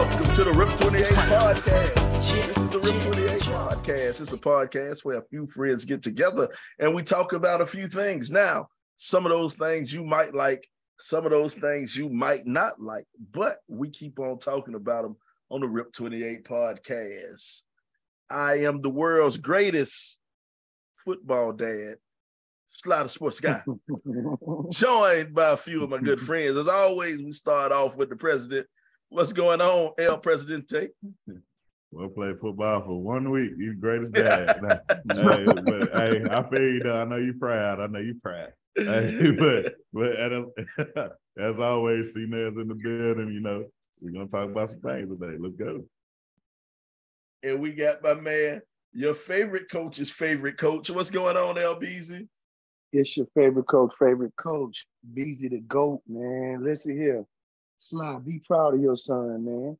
welcome, to the Rip 28 podcast. This is the Rip 28 podcast. It's a podcast where a few friends get together and we talk about a few things. Now, some of those things you might like, some of those things you might not like, but we keep on talking about them on the Rip 28 podcast. I am the world's greatest football dad, Slider Sports guy, joined by a few of my good friends. As always, we start off with the president. What's going on, El Presidente? We'll play football for one week. You greatest dad. hey, but hey, I feel you though. I know you proud. I know you proud. Hey, but but as, as always, C-Ned's in the building, you know, we're gonna talk about some things today. Let's go. And we got my man, your favorite coach's favorite coach. What's going on, LBZ? It's your favorite coach, favorite coach, Beezy the GOAT, man. Listen here. Sly, be proud of your son, man.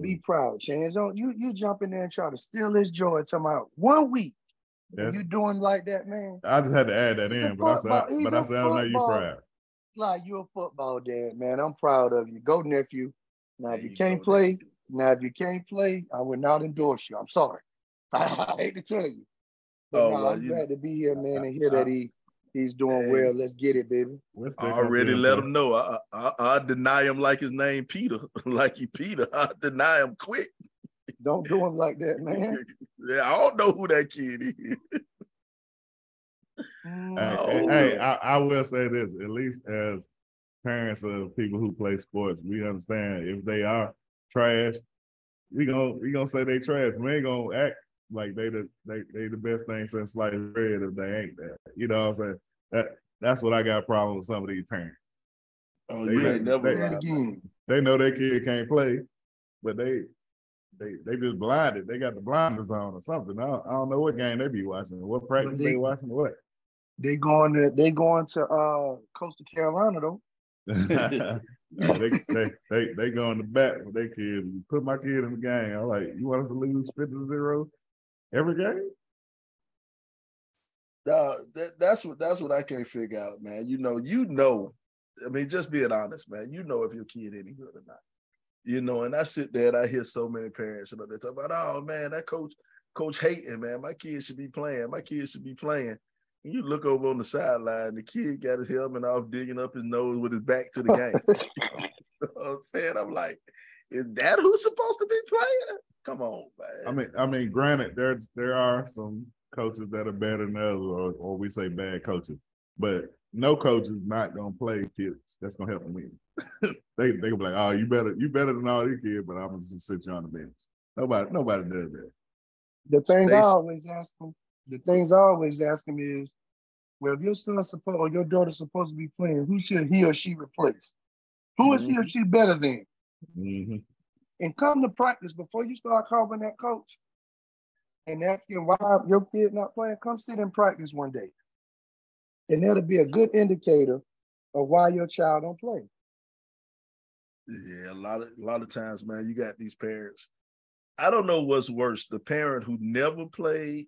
Be proud. Chance. Don't you you jump in there and try to steal his joy talking about one week. Yeah. You doing like that, man. I just had to add that in, but I said, but I said, I know you proud. Sly, you're a football dad, man. I'm proud of you. Go nephew. Now if you you can't play, now if you can't play, I would not endorse you. I'm sorry. I hate to tell you. But Oh, no, well, I'm you- glad to be here, man, and hear that he he's doing Hey. well. Let's get it, baby. I already let him know. I, I I deny him like his name Peter, like he Peter. I deny him quick. Don't do him like that, man. yeah, I don't know who that kid is. Hey, hey, Oh. hey, I, I will say this, at least as parents of people who play sports, we understand if they are trash, we gonna we gonna say they trash. We ain't gonna act like they the they, they the best thing since sliced bread if they ain't that. You know what I'm saying? That that's what I got a problem with some of these parents. Oh, They you ain't never they- Say again. They know their kid can't play, but they they they just blinded. They got the blinders on or something. I don't, I don't know what game they be watching, what practice they, they- watching, what. They going to they going to uh Coastal Carolina though. They, they they they going to bat with their kids. You Put my kid in the game. I'm like, you want us to lose 50 to 0 every game? Dawg, that, that's what that's what I can't figure out, man. You know, you know. I mean, just being honest, man. You know if your kid any good or not. You know, and I sit there and I hear so many parents, you know, they talk about, oh man, that coach, coach hating, man. My kid should be playing. My kid should be playing. And you look over on the sideline, the kid got his helmet off, digging up his nose with his back to the game. you know what I'm saying? I'm like, is that who's supposed to be playing? Come on, man. I mean, I mean, granted, there there are some coaches that are better than others, or, or we say bad coaches, but no coach is not gonna play kids. That's gonna help them win. they they gonna be like, oh, you better you better than all these kids, but I'm gonna just sit you on the bench. Nobody nobody does that. The thing I always ask them, the things I always ask them is, well, if your son supposed or your daughter's supposed to be playing, who should he or she replace? Who is he or she better than? hmm And come to practice before you start calling that coach and asking why your kid not playing. Come sit in practice one day, and that'll be a good indicator of why your child don't play. Yeah, a lot of a lot of times, man, you got these parents. I don't know what's worse, the parent who never played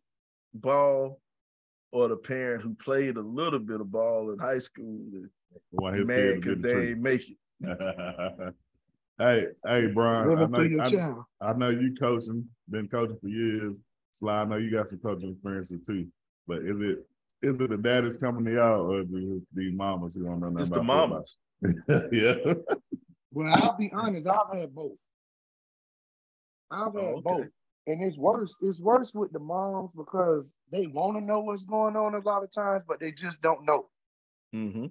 ball or the parent who played a little bit of ball in high school and Why his mad kids because getting they ain't make it. treated. hey, hey, Brian. I know, through your I. I know you coaching, been coaching for years. Sly, I know you got some coaching experiences too. But is it is it the daddies coming to y'all or the these mamas who don't know nothing It's the mamas. yeah. Well, I'll be honest, I've had both. I've had Oh, okay. both. And it's worse. It's worse with the moms because they want to know what's going on a lot of times, but they just don't know. hmm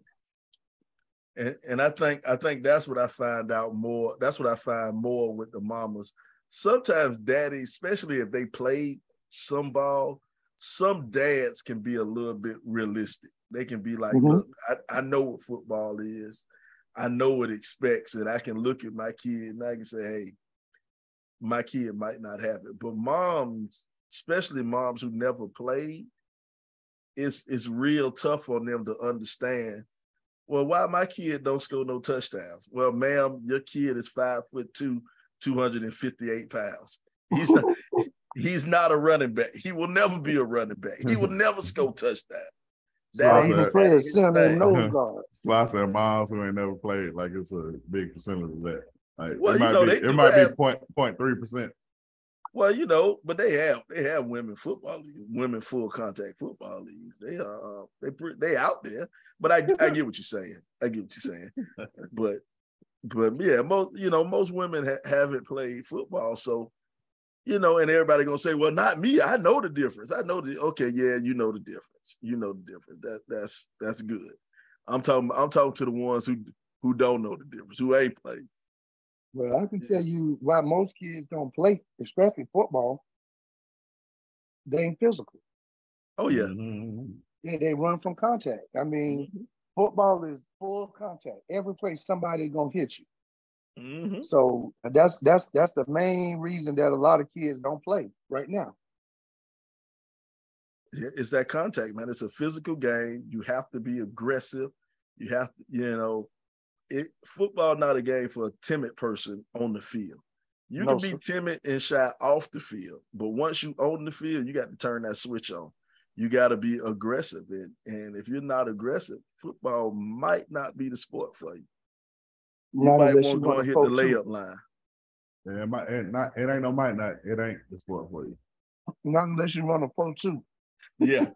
And and I think I think that's what I find out more. That's what I find more with the mamas. Sometimes daddies, especially if they played some ball, some dads can be a little bit realistic. They can be like, Mhm. look, I, I know what football is. I know what it expects, and I can look at my kid and I can say, hey, my kid might not have it. But moms, especially moms who never played, it's it's real tough on them to understand. Well, why my kid don't score no touchdowns? Well, ma'am, your kid is five foot two, 258 pounds. He's not he's not a running back. He will never be a running back. He will never score touchdown. So That ain't- Even said- play that a ain't his center thing. and nose guard. Sly said moms who ain't never played, like it's a big percentage of that. Like, Well, it you might know, be, they it might have- be point point three percent. Well, you know, but they have they have women football leagues, women full contact football leagues. They are uh, they they out there. But I I get what you're saying. I get what you're saying. but but yeah, most you know most women ha- haven't played football, so you know, and everybody gonna say, well, not me. I know the difference. I know the okay, yeah, you know the difference. You know the difference. That that's that's good. I'm talking. I'm talking to the ones who who don't know the difference, who ain't played. Well, I can tell you why most kids don't play, especially football. They ain't physical. Oh yeah. Mhm. Yeah, they run from contact. I mean, football is full contact. Every place somebody gonna hit you. Mhm. So that's that's that's the main reason that a lot of kids don't play right now. Yeah, It's that contact, man. It's a physical game. You have to be aggressive. You have to, you know, it football not a game for a timid person on the field. You No, can be sir. timid and shy off the field, but once you own the field, you got to turn that switch on. You got to be aggressive, and and if you're not aggressive, football might not be the sport for you. You Not might want to go and hit the poke too. layup line. Yeah, it, might, it, not, it ain't no might not. It ain't the sport for you. Not unless you run a four two. Yeah,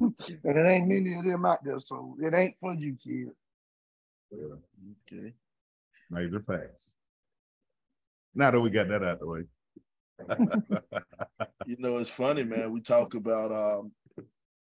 And it ain't many of them out there, so it ain't for you, kid. Okay. Major facts. Now that we got that out of the way. You know, it's funny, man. We talk about um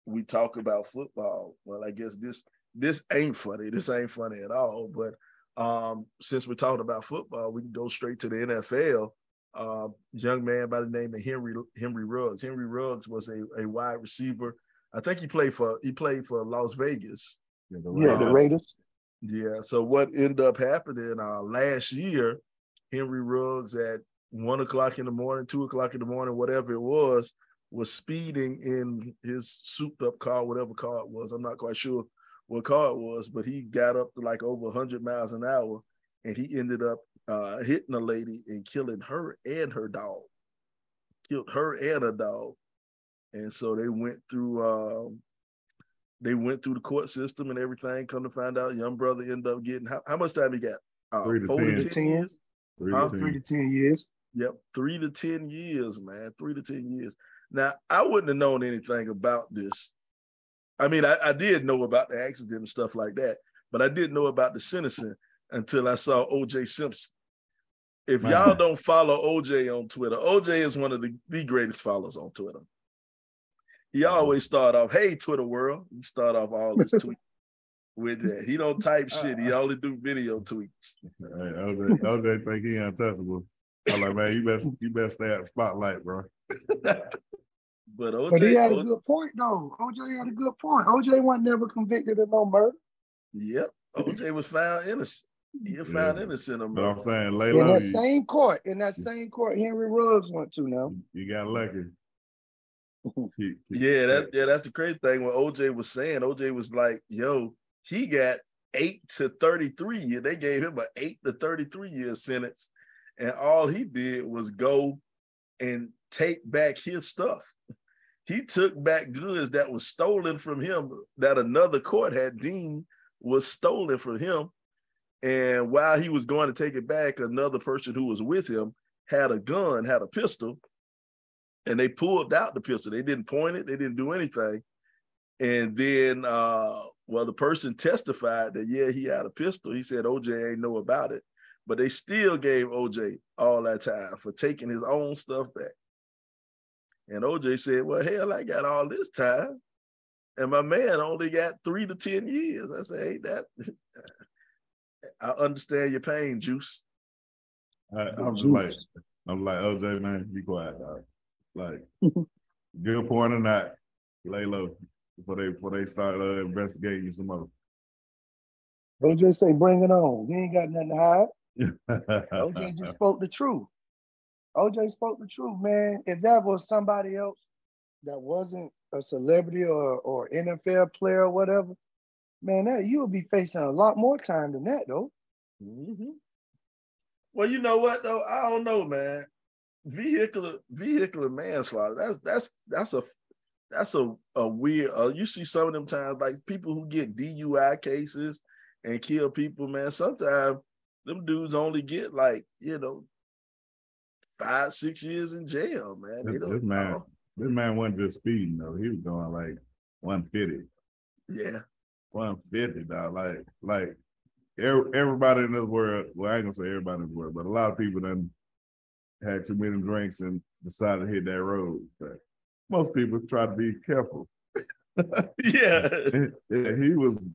we talk about football. Well, I guess this this ain't funny. This ain't funny at all. But um since we're talking about football, we can go straight to the NFL. Um, young man by the name of Henry Henry Ruggs. Henry Ruggs was a, a wide receiver. I think he played for he played for Las Vegas. Yeah, the Raiders. Raiders. Yeah. So what ended up happening uh last year, Henry Ruggs at one o'clock in the morning, two o'clock in the morning, whatever it was, was speeding in his souped up car, whatever car it was. I'm not quite sure what car it was, but he got up to like over 100 miles an hour and he ended up uh, hitting a lady and killing her and her dog. Killed her and a dog. And so they went through um, they went through the court system and everything. Come to find out, young brother ended up getting how, how much time he got? Uh, Three to four 10. to 10 years. Three Huh? to Three ten. to ten years. Yep, three to ten years, man. Three to ten years. Now, I wouldn't have known anything about this. I mean, I, I did know about the accident and stuff like that, but I didn't know about the sentencing until I saw OJ Simpson. If Man. y'all don't follow OJ on Twitter, OJ is one of the, the greatest followers on Twitter. He always start off, "Hey Twitter world." He start off all his tweets with that. He don't type shit. He uh-uh. only do video tweets. Hey, OJ, OJ think he untouchable. I'm like, man, you best you best stay at the spotlight, bro. But OJ, But he had a good point though. OJ had a good point. OJ wasn't never convicted of no murder. Yep. OJ was found innocent. He was found Yeah. innocent of But I'm saying, lay In low, that you, same court, in that same court Henry Ruggs went to now. you got lucky. Yeah, that yeah, that's the crazy thing. What OJ was saying, OJ was like, yo, he got eight to 33 years. They gave him an eight to 33 year sentence. And all he did was go and take back his stuff. He took back goods that was stolen from him that another court had deemed was stolen from him. And while he was going to take it back, another person who was with him had a gun, had a pistol, and they pulled out the pistol. They didn't point it, they didn't do anything. And then, uh, well, the person testified that, yeah, he had a pistol. He said OJ ain't know about it, but they still gave OJ all that time for taking his own stuff back. And OJ said, well, hell, I got all this time. And my man only got three to 10 years. I said, hey, that, I understand your pain, Juice. I, I'm just like, I'm like, OJ, man, be quiet, dog. Like, good point or not, lay low before they before they start uh, investigating you some more. OJ say, bring it on. He ain't got nothing to hide. OJ just spoke the truth. OJ spoke the truth, man. If that was somebody else that wasn't a celebrity or or NFL player or whatever, man, that you would be facing a lot more time than that, though. Mhm. Well, you know what though? I don't know, man. Vehicular vehicular manslaughter. That's that's that's a that's a a weird. Uh, you see some of them times like people who get DUI cases and kill people, man. Sometimes them dudes only get like, you know, five, six years in jail, man. This, this man, know. this man wasn't just speeding though. He was going like 150. Yeah. 150, dog. Like, like every, everybody in this world, well, I ain't gonna say everybody in this world, but a lot of people done had too many drinks and decided to hit that road. But most people try to be careful. Yeah. Yeah, he was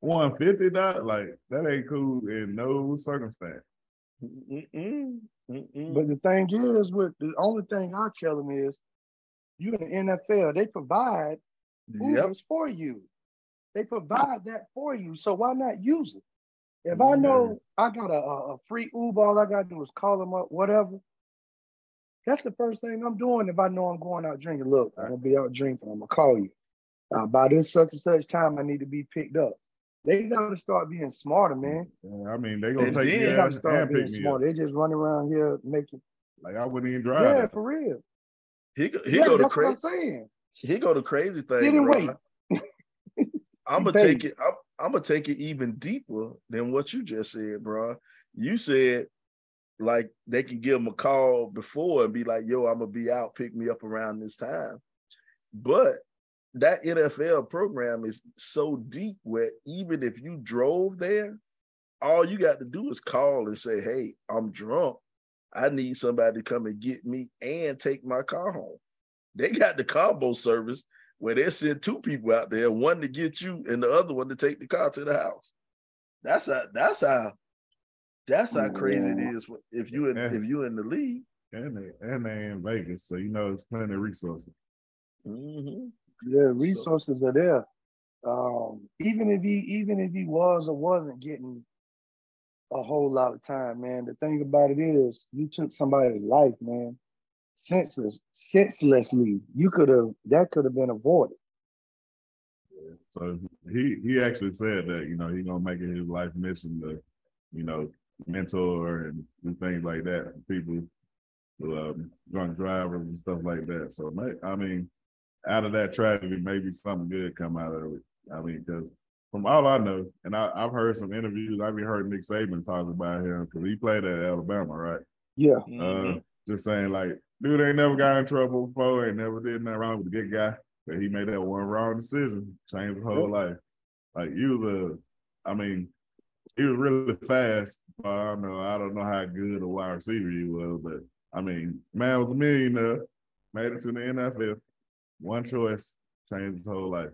150, dog. Like, that ain't cool in no circumstance. Mm-mm. Mm-mm. But the thing is, with the only thing I tell them is, you in the NFL, they provide Yep. For you. They provide that for you. So why not use it? If I know I got a, a, a free Uber, all I gotta do is call them up, whatever. That's the first thing I'm doing if I know I'm going out drinking. Look, I'm gonna be out drinking. I'm gonna call you. Uh, by this such and such time, I need to be picked up. They gotta start being smarter, man. Yeah, I mean, they gonna And take then- me They out gotta start and being pick me up. smarter. They just run around here making. Like, I wouldn't even drive. Yeah, that. for real. He go, he yeah, go to that's what I'm crazy. He go to crazy thing. Sit and bro. wait. I'm gonna take it. I'm, I'm gonna take it even deeper than what you just said, bro. You said like they can give him a call before and be like, "Yo, I'm gonna be out. Pick me up around this time." But that NFL program is so deep where even if you drove there, all you got to do is call and say, "Hey, I'm drunk. I need somebody to come and get me and take my car home." They got the combo service where they send two people out there, one to get you and the other one to take the car to the house. That's how that's how that's how crazy it Yeah. is if you in Yeah. if you in the league. And they and they in Vegas, so you know it's plenty of resources. Mhm. Yeah, resources are there. Um, even if he even if he was or wasn't getting a whole lot of time, man. The thing about it is you took somebody's life, man. Senseless, senselessly. You could have that could have been avoided. So he he actually said that you know he gonna make it his life mission to you know mentor and do things like that for people who um, drunk drivers and stuff like that. So I mean, out of that tragedy, maybe something good come out of it. I mean, because from all I know, and I, I've heard some interviews, I've even heard Nick Saban talk about him because he played at Alabama, right? Yeah. Mhm. Uh, just saying, like, dude ain't never got in trouble before, ain't never did nothing wrong with a good guy. But he made that one wrong decision, changed his whole life. Like, you was a, I mean, he was really fast. I don't know, I don't know how good a wide receiver he was, but I mean, man was a millionaire, made it to the NFL. One choice, changed his whole life.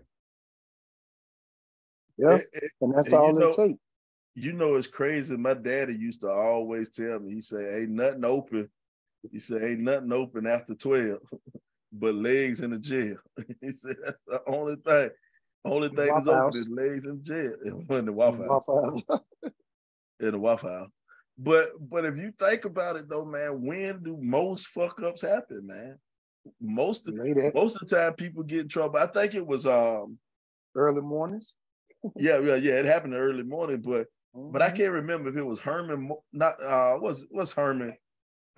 Yeah. And that's And you all know- it takes. You know it's crazy. My daddy used to always tell me, he said, Ain't nothing open. He said, Ain't nothing open after 12, but legs in the jail. he said that's the only thing. Only thing that's open House. is legs in jail. In the Waffle House. Waffle House. in the Waffle House. But but if you think about it though, man, when do most fuck ups happen, man? Most of, Late at most of the time people get in trouble. I think it was um early mornings. yeah, yeah, yeah, it happened early morning, but but I Mhm. can't remember if it was Herman not uh was was Herman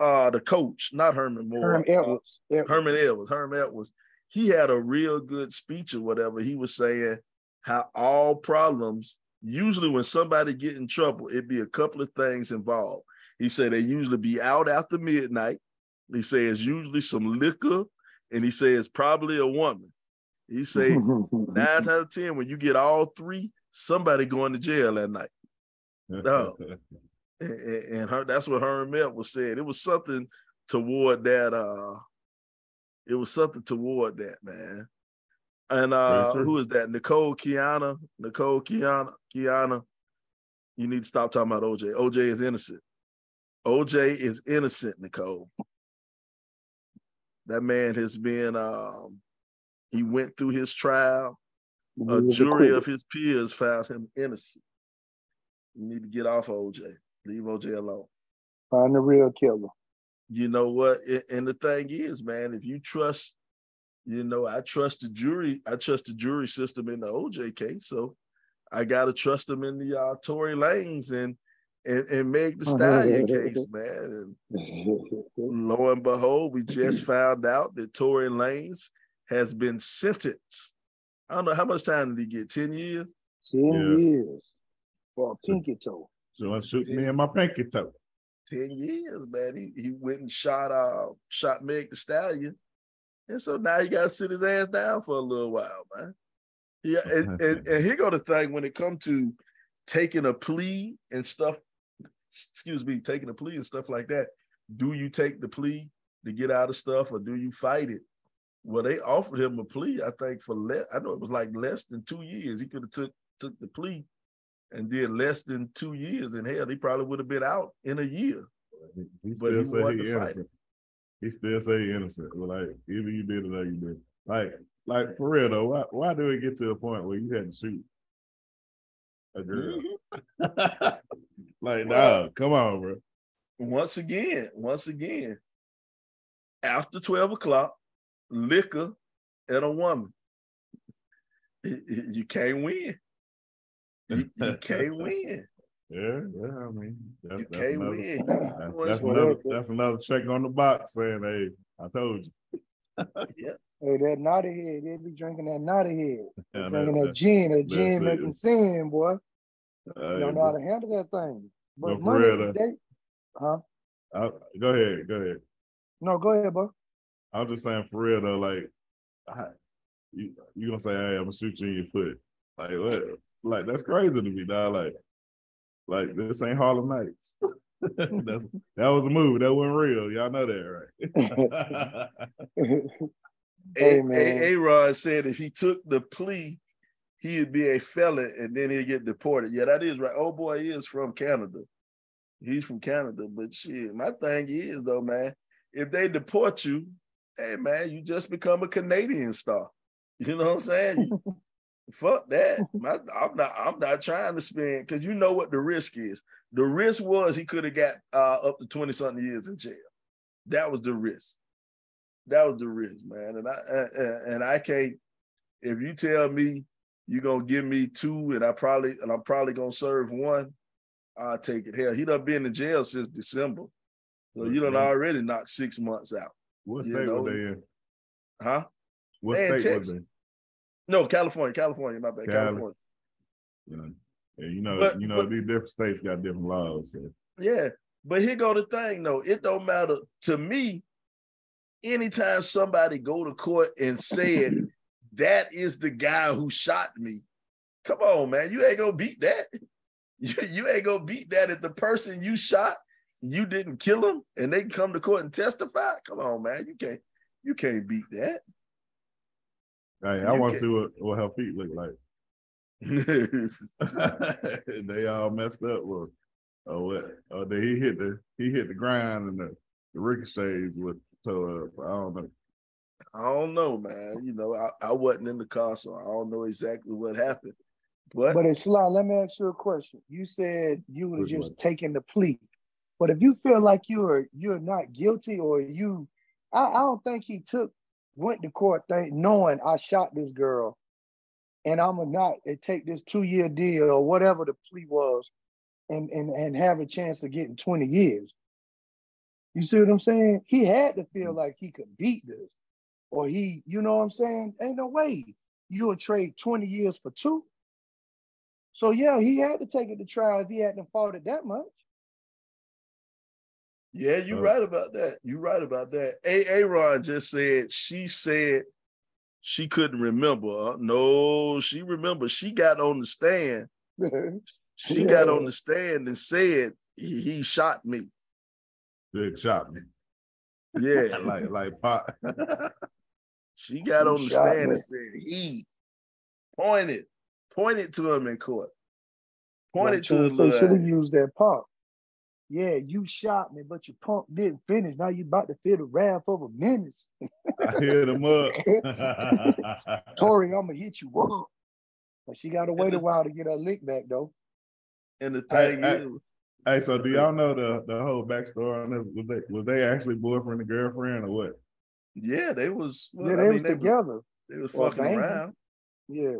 uh the coach, not Herman Moore. Herm uh, Edwards. Edwards. Herman Edwards. Herman Edwards. He had a real good speech or whatever. He was saying how all problems, usually when somebody get in trouble, it be a couple of things involved. He said they usually be out after midnight. He says usually some liquor, and he says probably a woman. He say nine out of ten, when you get all three, somebody going to jail that night. No. And, and- and her that's what Herman Edwards said. It was something toward that uh it was something toward that, man. And uh who is that? Nicole Kiana. Nicole Kiana. Kiana. You need to stop talking about OJ. OJ is innocent. OJ is innocent, Nicole. That man has been um he went through his trial. A jury of his peers found him innocent. You need to get off OJ. Leave OJ alone. Find the real killer. you know what? And the thing is, man, if you trust, you know, I trust the jury, I trust the jury system in the OJ case. So I gotta trust them in the uh Tory Lanez and and, and Meg the Stallion case, man. And lo and behold, we just found out that Tory Lanez has been sentenced. I don't know how much time did he get? 10 years? Ten Yeah. years for a pinky toe. So shoot me in my pinky toe. 10 years, man. He he went and shot uh shot Meg the Stallion. And so now he gotta sit his ass down for a little while, man. Yeah, and, and, and here go the thing when it comes to taking a plea and stuff, excuse me, taking a plea and stuff like that. Do you take the plea to get out of stuff or do you fight it? Well, they offered him a plea, I think, for less, I know it was like less than two years. He could have took took the plea and did less than two years in hell. He probably would have been out in a year. He, but he say he innocent. He still say he innocent. Like either you did it or you did. Like, like for real though, why why do it get to a point where you had to shoot a girl? Mm-hmm. like, well, nah, come on, bro. Once again, once again, after 12 o'clock, liquor and a woman. You can't win. You, you can't win. Yeah, yeah. I mean, that's, you that's can't another, win. That's, that's another, that's another check on the box saying, "Hey, I told you." yeah. Hey, that naughty head, they be drinking that naughty head. Yeah, drinking that, that gin, that gin making sin, boy. Uh, you don't know how to handle that thing. But money, real, they, huh? I, go ahead, go ahead. No, go ahead, bro. I'm just saying for real though, like I, you you gonna say, hey, I'm gonna shoot you in your foot. Like what? Like that's crazy to me, dog. Like, like this ain't Harlem Nights. that's that was a movie. That wasn't real. Y'all know that, right? hey, a, a Rod said if he took the plea, he'd be a felon and then he'd get deported. Yeah, that is right. Oh boy, he is from Canada. He's from Canada. But shit, my thing is though, man, if they deport you, hey man, you just become a Canadian star. You know what I'm saying? Fuck that. My, I'm not. I'm not trying to spend because you know what the risk is. The risk was he could have got uh, up to twenty something years in jail. That was the risk. That was the risk, man. And I and I can't. If you tell me you're gonna give me two, and I probably and I'm probably gonna serve one, I'll take it. Hell, he done been in jail since December, so you done already knocked six months out. What state know? were they in? Huh? What they state was they? No, California, California, my bad, Cali. California. Yeah. yeah, you know, but, you know, but, these different states got different laws. So. Yeah, but here go the thing though. It don't matter to me. Anytime somebody go to court and said that is the guy who shot me, come on, man, you ain't gonna beat that. You, you ain't gonna beat that if the person you shot, you didn't kill him, and they come to court and testify. Come on, man, you can't you can't beat that. Hey, I want to see what, what her feet look like. they all messed up. Or, or oh, what? Or did he hit the he hit the ground and the, the ricochets with toe up? I don't know. I don't know, man. You know, I, I wasn't in the car, so I don't know exactly what happened. But but it's Sly, let me ask you a question. You said you were just what? taking the plea. But if you feel like you're you're not guilty or you I, I don't think he took went to court think, knowing I shot this girl and I'm gonna not eh, take this two year deal or whatever the plea was and, and, and have a chance of getting 20 years. You see what I'm saying? He had to feel like he could beat this. Or he, you know what I'm saying? Ain't no way you'll trade 20 years for two. So yeah, he had to take it to trial if he hadn't fought it that much. Yeah, you're right about that. You're right about that. A. Aaron just said she said she couldn't remember. Uh, no, she remember. She got on the stand. she yeah. got on the stand and said he, he shot me. Big shot me. Yeah, like like pot. she got he on the stand me. and said he pointed, pointed to him in court. Pointed to him. So should have used that pot yeah, you shot me, but your punk didn't finish. Now you about to feel the wrath of a menace. I hit him up. Tori, I'm gonna hit you up. But she gotta wait a while to get her lick back though. And the thing hey, is, hey, so do y'all know the the whole backstory on this? Was they was they actually boyfriend and girlfriend or what? Yeah, they was. Well, yeah, they I mean, was they together. Was, they was fucking around. Yeah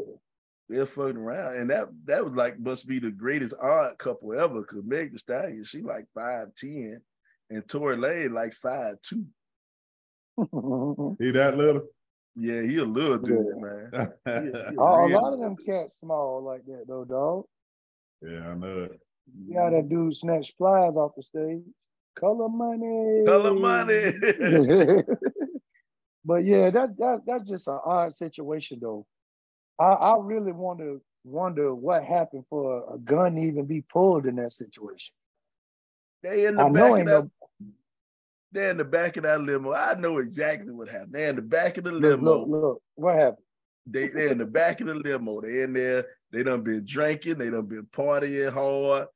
they're fucking around. And that that was like must be the greatest odd couple ever. Cause Meg the Stallion, she like 5'10 and Tory Lane like 5'2. he that little? Yeah, he a little dude, yeah. man. oh, a lot of them cats small like that though, dog. Yeah, I know it. Yeah, that dude snatched flies off the stage. Color money. Color money. but yeah, that's that, that's just an odd situation though. I, I really want to wonder what happened for a gun to even be pulled in that situation. They in the I back of that. no They're in the back of that limo. I know exactly what happened. They're in the back of the limo. look, look, what happened? They they're in the back of the limo. They in there. They done been drinking. They done been partying hard.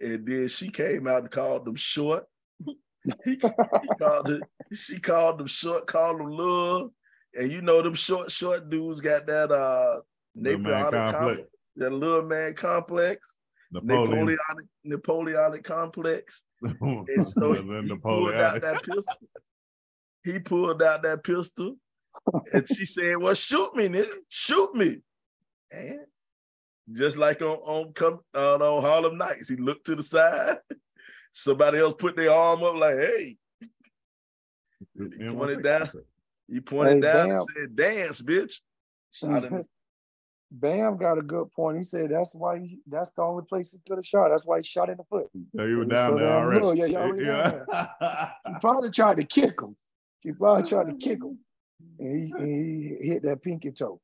And then she came out and called them short. he, he called it, she called them short, called them little. And you know them short, short dudes got that uh Napoleonic complex. complex, that little man complex, Napoleon. Napoleonic, Napoleonic complex. And so he, he pulled out that pistol. He pulled out that pistol, and she said, "Well, shoot me, nigga, shoot me." And just like on on come on, on Harlem Nights, he looked to the side. Somebody else put their arm up, like, "Hey." He pointed down. He pointed Hey, down damn. and said, "Dance, bitch." Shot him. Bam got a good point. He said that's why he, that's the only place he could have shot. That's why he shot in the foot. So you were So down there already. good. Yeah, you already down He probably tried to kick him. He probably tried to kick him. And he, and he hit that pinky toe.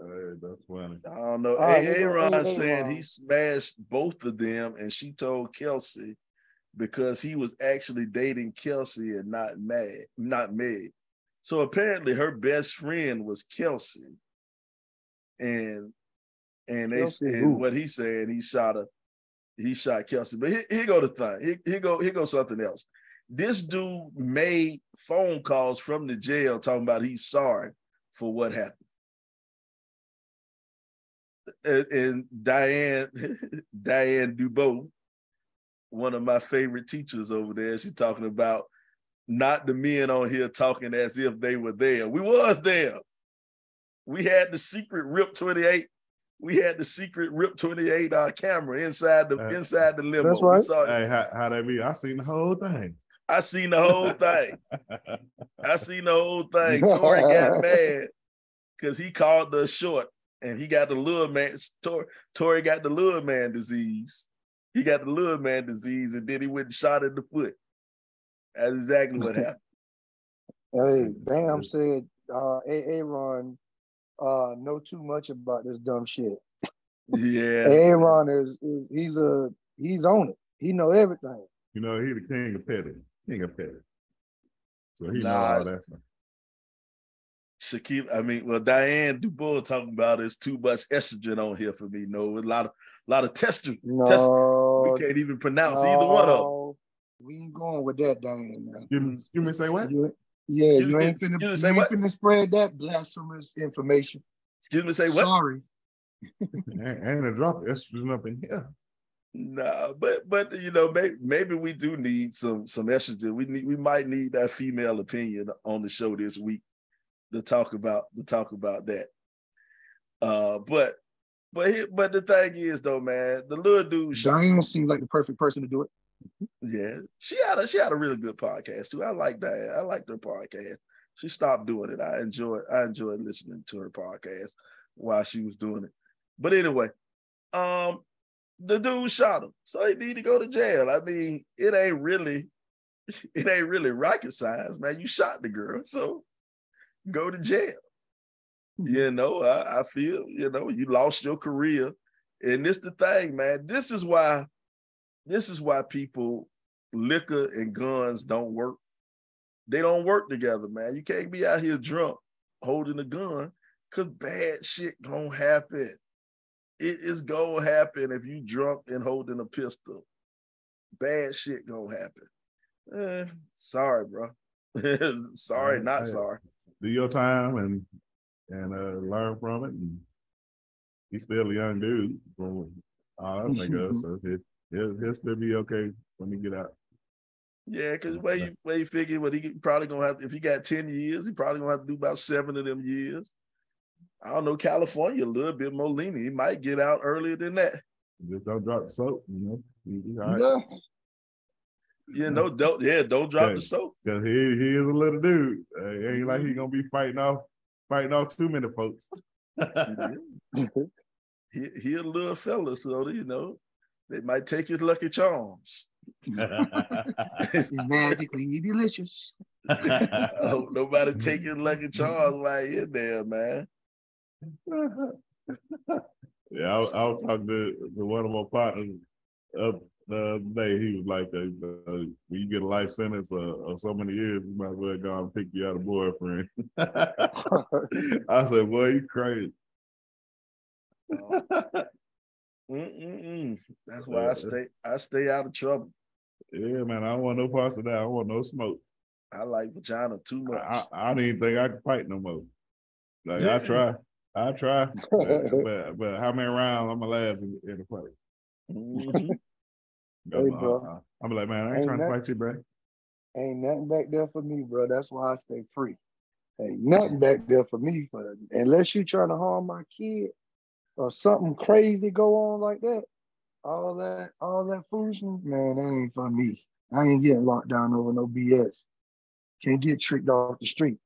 Hey, that's funny. I don't know. All right, A- here go Aaron A- said Aaron. he smashed both of them, and she told Kelsey because he was actually dating Kelsey and not Mad, not Meg. So apparently, her best friend was Kelsey, and and they Kelsey and who? what he said he shot a he shot Kelsey. But here, here go the thing. Here, here go here go something else. This dude made phone calls from the jail talking about he's sorry for what happened and, and Diane Diane Dubois, one of my favorite teachers over there, she's talking about not the men on here talking as if they were there. We was there. We had the secret RIP 28. We had the secret RIP 28 uh, camera inside the Uh, inside the limo. That's right. saw it. Hey, how, how that be? I seen the whole thing. I seen the whole thing. I seen the whole thing. Tori got mad because he called the short and he got the lure man. Tori, Tori got the lure man disease. He got the lure man disease and then he went and shot in the foot. That's exactly what happened. Hey, Bam said uh Aaron uh know too much about this dumb shit. Yeah. Aaron is, is he's a he's on it. He know everything. You know, he the king of petty. King of petty. So he know Nah. all that stuff. Shaquille, I mean, well, Diane Dubois talking about is too much estrogen on here for me. No, a lot of a lot of testosterone. No, we can't even pronounce either one of them. We ain't going with that, Diane. now. Excuse me, excuse me, say what? You, yeah, Excuse you me, ain't finna, excuse me, you ain't what? finna spread that blasphemous information. Excuse me, say what? Sorry. And, and a drop of estrogen up in here. No, but but you know, maybe maybe we do need some some estrogen. We need we might need that female opinion on the show this week to talk about to talk about that. Uh, but but he, but the thing is though, man, the little dude, shot, Diane seems like the perfect person to do it. Yeah, she had a she had a really good podcast too. I like that. I liked her podcast. She stopped doing it. I enjoyed I enjoyed listening to her podcast while she was doing it. But anyway, um, the dude shot him, so he need to go to jail. I mean, it ain't really, it ain't really rocket science, man. You shot the girl, so go to jail. You know, I, I feel, you know, you lost your career. And this the thing, man. This is why, this is why people, liquor and guns don't work. They don't work together, man. You can't be out here drunk holding a gun because bad shit gonna happen. It is gonna happen if you drunk and holding a pistol. Bad shit gonna happen. Eh, sorry, bro. sorry, not right. sorry. Do your time and and uh, learn from it. And he's still a young dude from all I think of. So he'll, he'll still be okay when he get out. Yeah, because way you where you figure what he probably gonna have if he got 10 years, he probably gonna have to do about seven of them years. I don't know, California a little bit more lenient. He might get out earlier than that. Just don't drop the soap, you know. He, he all right. Yeah. You know, don't yeah, don't drop Okay. the soap. Cause he he is a little dude. Uh, it ain't like he gonna be fighting off fighting off too many folks. he he a little fella, so you know, They might take his lucky charms. It's magically delicious. I hope nobody take his lucky charms while you're there, man. Yeah, I, was- I was talking to, to one of my partners up the other day. He was like, uh, uh, "When you get a life sentence or, or so many years, you might as well go and pick you out a boyfriend." I said, "Boy, you crazy." Mm-mm-mm. That's why I uh, stay. I stay out of trouble. Yeah, man, I don't want no parts of that. I don't want no smoke. I like vagina too much. I, I don't even think I can fight no more. Like I try, I try, but, but, but how many rounds I'm gonna last in, in the fight? Mhm. Hey, uh, bro. Uh, I'm like, man, I ain't Ain't trying to fight you, bro. Ain't nothing back there for me, bro. That's why I stay free. Ain't nothing back there for me. For unless you trying to harm my kid or something crazy go on like that, all that, all that foolishness, man, that ain't for me. I ain't getting locked down over no BS. Can't get tricked off the street.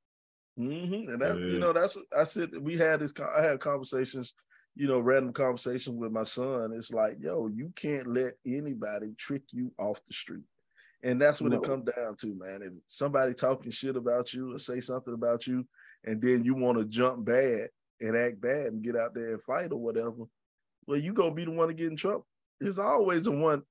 hmm And that, you know, that's what I said. We had this. I had conversations, you know, random conversation with my son. It's like, yo, you can't let anybody trick you off the street. And that's what No. it comes down to, man. If somebody talking shit about you or say something about you, and then you want to jump bad and act bad and get out there and fight or whatever, well, you gonna be the one to get in trouble. It's always the one.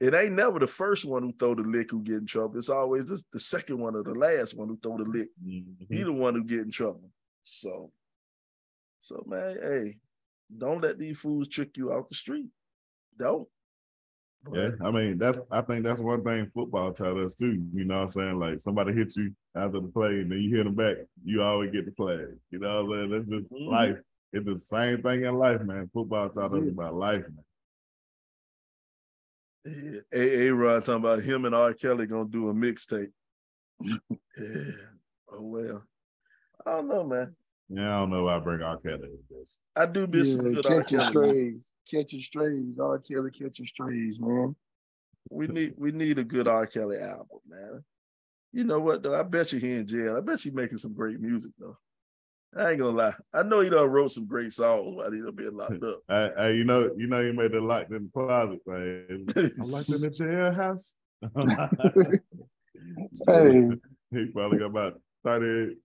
It ain't never the first one who throw the lick who get in trouble. It's always the, the second one or the last one who throw the lick Mhm. he the one who get in trouble. So, so man, hey, don't let these fools trick you off the street. Don't. Yeah, I mean that. I think that's one thing football taught us too. You know what I'm saying? Like somebody hits you after the play, and then you hit them back. You always get the flag. You know what I'm saying? That's just Mhm. life. It's the same thing in life, man. Football taught us about life, man. Yeah. A. A. Rod talking about him and R. Kelly gonna do a mixtape. yeah. Oh well. I don't know, man. Yeah, I don't know why I bring R. Kelly into this. I do miss some Yeah, good R. catching Kelly. strays, catching strays, R. Kelly catching strays, man. We need we need a good R. Kelly album, man. You know what though? I bet you he in jail. I bet you making some great music though. I ain't gonna lie. I know he done wrote some great songs while he done been locked up. I, hey, you know, you know, he made it locked in the closet, man. I'm locked in the jailhouse. Hey. he probably got about 30,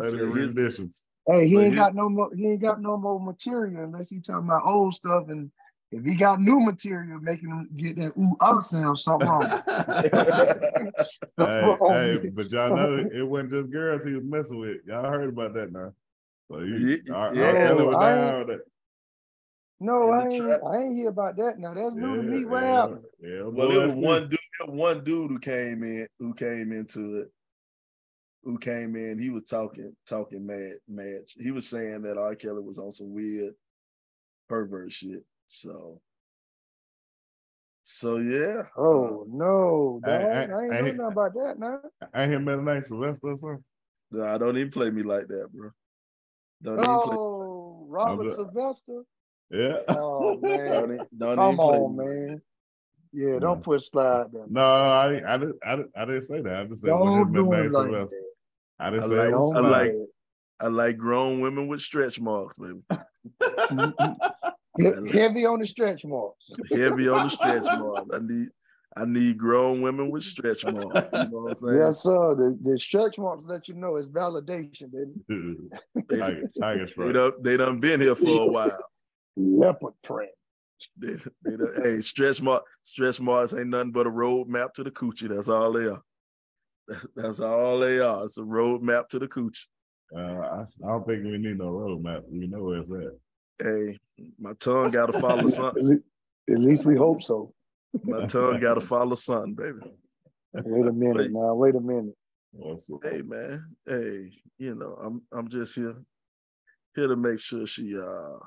30 renditions. Hey, he But ain't he- got no more. He ain't got no more material unless he talking about old stuff. And if he got new material, making him get that ooh ah sound, something wrong. hey, Something wrong hey, but y'all know it, it wasn't just girls he was messing with. Y'all heard about that now. So you, Yeah, R- R. yeah. Kelly was I down with that. No, I ain't. trap. I ain't hear about that. Now that's new to me. What yeah, happened? Yeah, Well, boy, it was one dude, one dude who came in, who came into it, who came in. He was talking, talking mad, mad. He was saying that R. Kelly was on some weird pervert shit. So, so yeah. Oh no, I- dog. I- I, ain't I- know nothing about that. Now. I ain't him middle name Sylvester or something. Uh, nah, don't even play me like that, bro. Don't even play. Oh, Robert the- Sylvester. Yeah. Oh Don't, man, even- don't come even play on, me like man. that. Yeah, No. don't put slide there. no, I, I, didn't, I, didn't, I didn't say that. I just said when Don't do it like Sylvester. that. I didn't I say like- I like- I like grown women with stretch marks, baby. He- heavy on the stretch marks. Heavy on the stretch marks. I need, I need grown women with stretch marks. You know what I'm saying? Yes, sir. The, the stretch marks let you know it's validation, baby. Tiger, tiger They stripe. done, they done been here for a while. Leopard print. They, they done, hey, stretch mark, stretch marks ain't nothing but a road map to the coochie. That's all they are. That's all they are. It's a road map to the coochie. Uh, I, I don't think we need no roadmap. We know where it's at. Hey, my tongue got to follow At something. at least we hope so. My tongue got to follow something, baby. Wait a minute Wait. now. Wait a minute. Hey, man. Hey, you know, I'm I'm just here, here to make sure she uh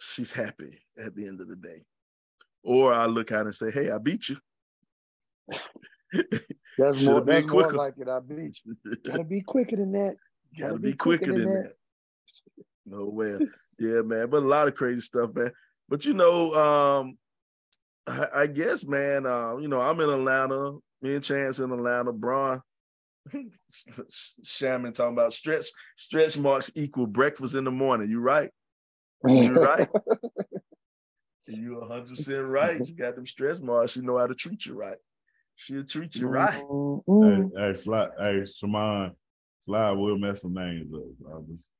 she's happy at the end of the day. Or I look out and say, "Hey, I beat you." That's Shoulda more. been That's more quicker. like it. I beat you. Gotta be quicker than that. Gotta Gotta be be quicker quicker than than that. No well, yeah, man. But a lot of crazy stuff, man. But you know, um, I, I guess, man. Uh, you know, I'm in Atlanta. Me and Chance in Atlanta. Braun, Shaman talking about stretch stretch marks equal breakfast in the morning. You right? You right? You 100 percent right. She got them stretch marks. She know how to treat you right. She'll treat you right. Mm-hmm. Hey, hey, Sly, hey, Shaman, Sly will mess some names up. I'll just,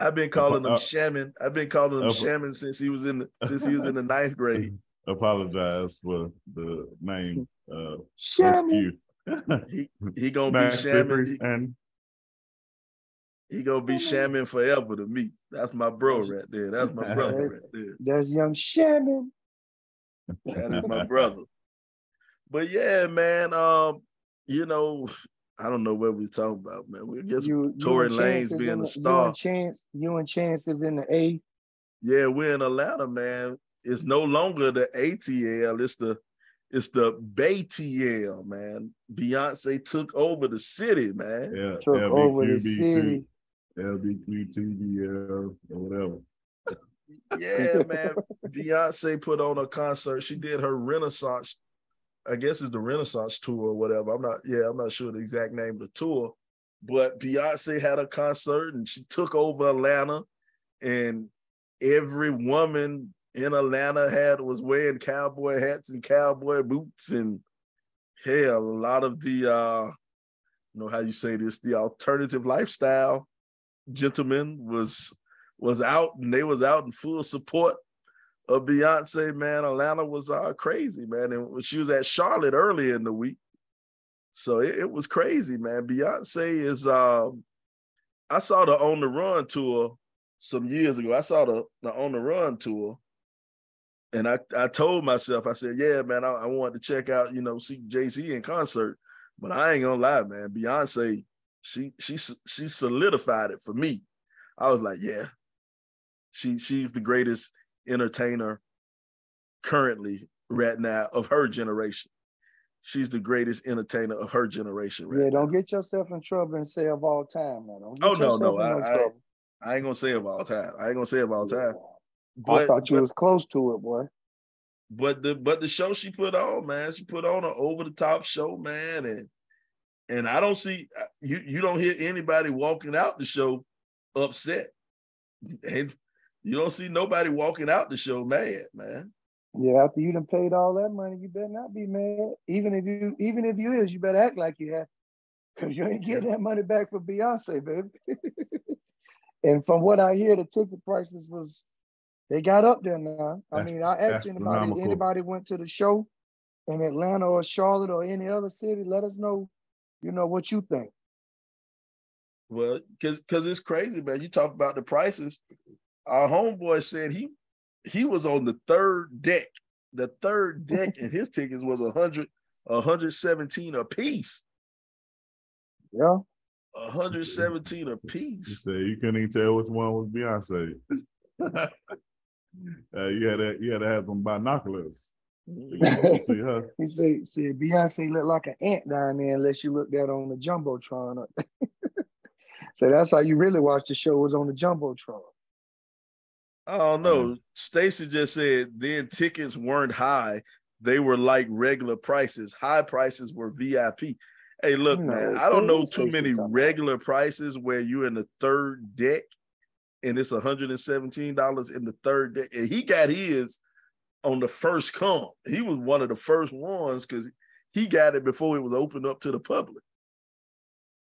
I've been calling him Uh, Shaman. I've been calling him uh, Shaman since he was in the since he was in the ninth grade. apologize for the name uh Shaman. rescue. He he gonna be Shaman. Sippers He, and he gonna be Shaman forever to me. That's my bro right there. That's my brother right there. There's young Shaman. That is my brother. But yeah, man. Um, you know, I don't know what we're talking about, man. We guess You, Tory and Lanez Chance is being in a star. You and Chance, you and Chance is in the A. Yeah, we're in Atlanta, man. It's no longer the ATL, it's the it's the BayTL, man. Beyonce took over the city, man. yeah, Took over the city. LBQ2DL or whatever. Yeah, man. Beyonce put on a concert. She did her Renaissance, I guess it's the Renaissance tour or whatever. I'm not, yeah, I'm not sure the exact name of the tour, but Beyonce had a concert and she took over Atlanta, and every woman in Atlanta had was wearing cowboy hats and cowboy boots, and hell, a lot of the uh, you know how you say this, the alternative lifestyle gentlemen was was out and they was out in full support of Beyonce, man. Atlanta was uh, crazy, man. And she was at Charlotte earlier in the week. So it, it was crazy, man. Beyonce is um I saw the On the Run tour some years ago. I saw the, the On the Run tour. And I, I told myself, I said, yeah, man, I, I wanted to check out, you know, see Jay-Z in concert. But I ain't gonna lie, man. Beyonce, she she she solidified it for me. I was like, yeah, she she's the greatest entertainer currently right now of her generation. She's the greatest entertainer of her generation right Yeah, don't now. get yourself in trouble and say of all time, get Oh, no, no, I- I- I ain't gonna say of all time. I ain't gonna say of all time. I thought you but, was close to it, boy. but the but the show she put on, man, she put on an over the top show, man, and and I don't see uh, you you don't hear anybody walking out the show upset, and you don't see nobody walking out the show mad, man. Yeah, after you done paid all that money, you better not be mad. Even if you even if you is, you better act like you have. Cause you ain't getting that money back for Beyonce, baby. and from what I hear, the ticket prices was they got up there now. I That's mean, I asked anybody, anybody went to the show in Atlanta or Charlotte or any other city, let us know, you know, what you think. Well, because because it's crazy, man. You talk about the prices. Our homeboy said he he was on the third deck. The third deck, and his tickets was a hundred, a hundred seventeen a piece. Yeah. A hundred seventeen a He piece. said you couldn't even tell which one was Beyonce. uh, you had to you had to have some binoculars see her. He said, said Beyonce looked like an ant down there unless you looked at on the Jumbotron. so that's how you really watch the show was on the Jumbotron. I don't know. Stacy just said then tickets weren't high; they were like regular prices. High prices were VIP. Hey, look, man, I don't know too many regular prices where you're in the third deck and it's $117 in the third deck. And he got his on the first come. He was one of the first ones because he got it before it was opened up to the public.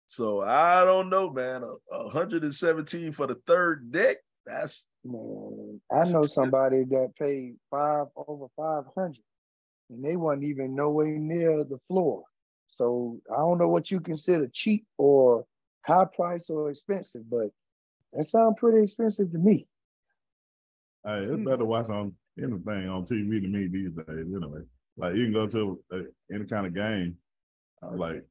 So I don't know, man. A 117 for the third deck. That's Man, I know somebody that paid five over five hundred, and they wasn't even nowhere near the floor. So I don't know what you consider cheap or high price or expensive, but that sounds pretty expensive to me. Hey, it's better watch on anything on TV to me these days. Anyway, like you can go to uh, any kind of game. I like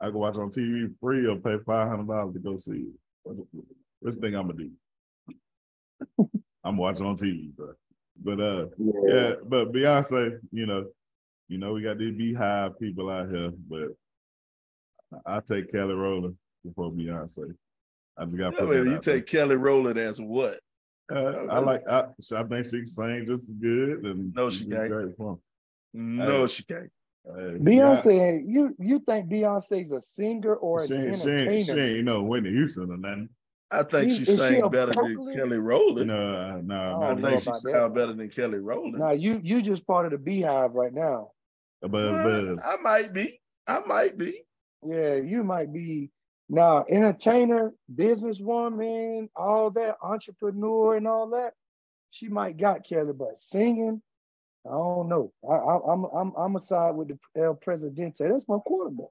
I can watch on TV free or pay five hundred dollars to go see it. What, what you think I'm gonna do? I'm watching on TV, bro. But uh, yeah, but Beyonce, you know, you know, we got these beehive people out here, but I take Kelly Rowland before Beyonce. I just got. I mean, you take Kelly Rowland as what? Uh, I like. I, I think she can sing just as good, and No, she can't. great. No, Hey. she can't. Uh, Beyonce, you you think Beyonce's a singer or she, an ain't- she, ain't- she ain't no Whitney Houston or nothing. I think she, she sang oh, better than Kelly Rowland. No, no, I think she sound better than Kelly Rowland. Now you you just part of the beehive right now. Buzz, buzz. I might be. I might be. Yeah, you might be. Now, entertainer, businesswoman, all that, entrepreneur, and all that. She might got Kelly, but singing, I don't know. I, I, I'm I'm I'm a side with the El Presidente. That's my quarterback.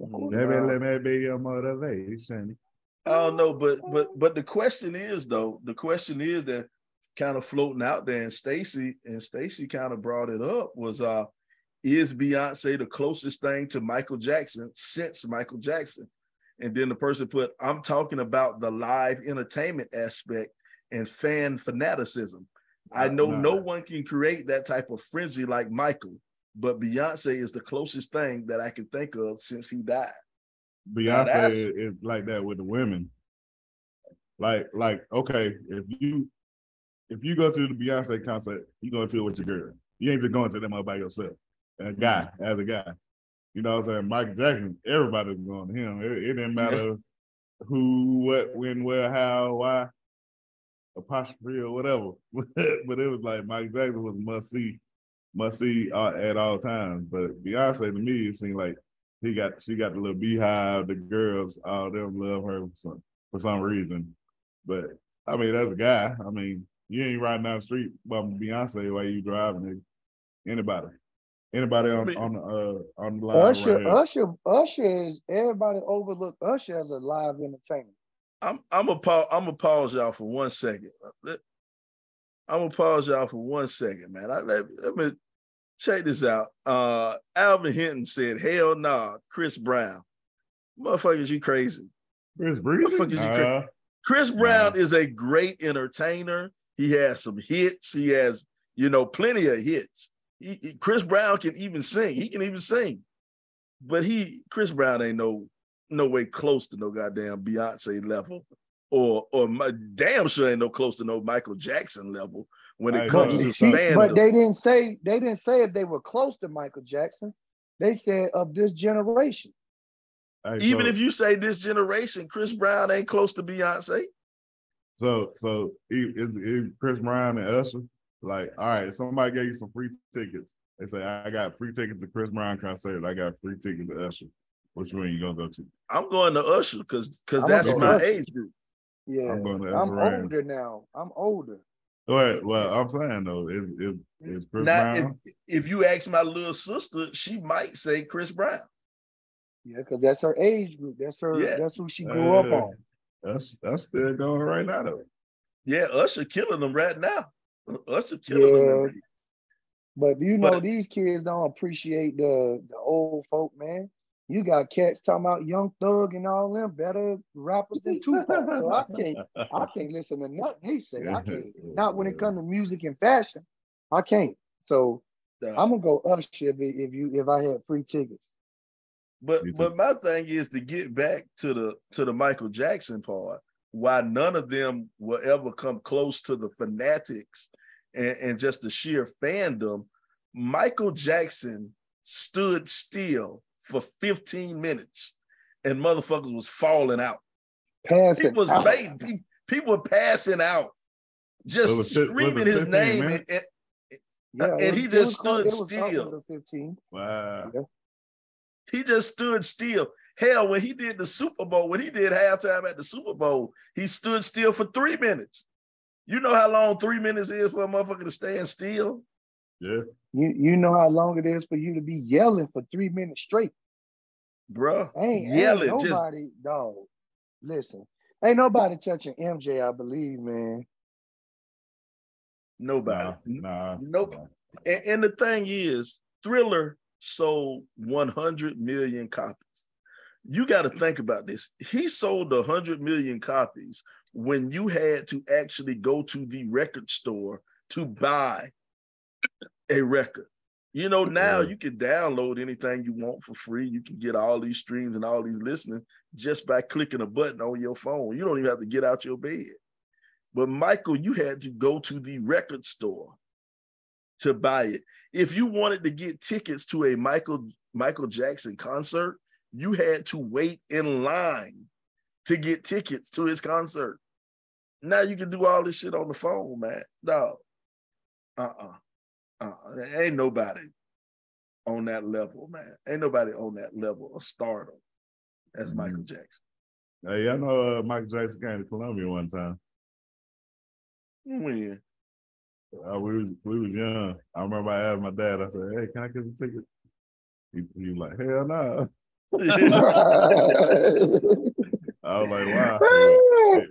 Maybe let me be your motivation. I don't know, but but but the question is though, the question is that kind of floating out there, and Stacy and Stacy kind of brought it up was uh is Beyonce the closest thing to Michael Jackson since Michael Jackson? And then the person put, I'm talking about the live entertainment aspect and fan fanaticism. I know no, no one can create that type of frenzy like Michael, but Beyonce is the closest thing that I can think of since he died. Beyonce is like that with the women. Like, like, okay, if you if you go to the Beyonce concert, you go to it with your girl. You ain't just going to that all by yourself. A guy, as a guy. You know what I'm saying? Michael Jackson, everybody's going to him. It, it didn't matter who, what, when, where, how, why, apostrophe or whatever. but it was like Michael Jackson was must see, must see uh, at all times. But Beyonce to me, it seemed like he got she got the little beehive, the girls, all them love her for some, for some reason. But I mean, as a guy, I mean, you ain't riding down the street bumping Beyonce while you driving. Anybody. Anybody on, on the uh, on the line? Usher, right Usher, Usher is everybody overlook Usher as a live entertainer. I'm I'm a pause. I'm gonna pause y'all for one second. I'm gonna pause y'all for one second, man. I, let, let me check this out. Uh, Alvin Hinton said, "Hell nah, Chris Brown, motherfuckers, you crazy." Chris you crazy. Chris Brown is a great entertainer. He has some hits. He has, you know, plenty of hits. He, he, Chris Brown can even sing. He can even sing, but he Chris Brown ain't no no way close to no goddamn Beyonce level, or or my, damn sure ain't no close to no Michael Jackson level when it comes to fandom. But they didn't say they didn't say if they were close to Michael Jackson. They said of this generation. Even if you say this generation, Chris Brown ain't close to Beyonce. So so is, is Chris Brown and Usher like, all right, somebody gave you some free tickets. They say, I got free tickets to Chris Brown concert. I got free tickets to Usher. Which one you gonna go to? I'm going to Usher because because that's my Usher. age group. Yeah, I'm, going to I'm older now. I'm older. Well, well, I'm saying though, is is, is Chris now, Brown? If, if you ask my little sister, she might say Chris Brown. Yeah, because that's her age group. That's her. Yeah. That's who she grew uh, up on. That's that's still going right now though. Yeah, Usher killing them right now. Usher killing yeah. them. But you know, but, these kids don't appreciate the the old folk, man. You got cats talking about Young Thug and all them better rappers than Tupac. so I can't, I can't listen to nothing they say. I can't. Not when it comes to music and fashion. I can't. So I'm gonna go Usher if, if you if I had free tickets. But but my thing is to get back to the to the Michael Jackson part why none of them will ever come close to the fanatics and, and just the sheer fandom. Michael Jackson stood still for 15 minutes and motherfuckers was falling out. Passing people was out. Fading. People, people were passing out, just was, screaming his 15, name. And, and, yeah, and he just stood still. Wow. Yeah. He just stood still. Hell, when he did the Super Bowl, when he did halftime at the Super Bowl, he stood still for three minutes. You know how long three minutes is for a motherfucker to stand still? Yeah. You you know how long it is for you to be yelling for three minutes straight. Bruh. Ain't, yelling. Ain't nobody, just... dog. Listen, ain't nobody touching MJ, I believe, man. Nobody. Nah. nah nope. Nah. And, and the thing is, Thriller sold 100 million copies you got to think about this. He sold 100 million copies when you had to actually go to the record store to buy a record. You know, now mm-hmm. you can download anything you want for free. You can get all these streams and all these listening just by clicking a button on your phone. You don't even have to get out your bed. But Michael, you had to go to the record store to buy it. If you wanted to get tickets to a Michael Michael Jackson concert, you had to wait in line to get tickets to his concert. Now you can do all this shit on the phone, man. No. Uh-uh. Uh-uh. Ain't nobody on that level, man. Ain't nobody on that level of stardom as mm-hmm. Michael Jackson. Hey, I know uh, Michael Jackson came to Columbia one time. When? Uh, we was we was young. I remember I asked my dad. I said, "Hey, can I get a ticket?" He, he was like, "Hell no." I was like, "Wow."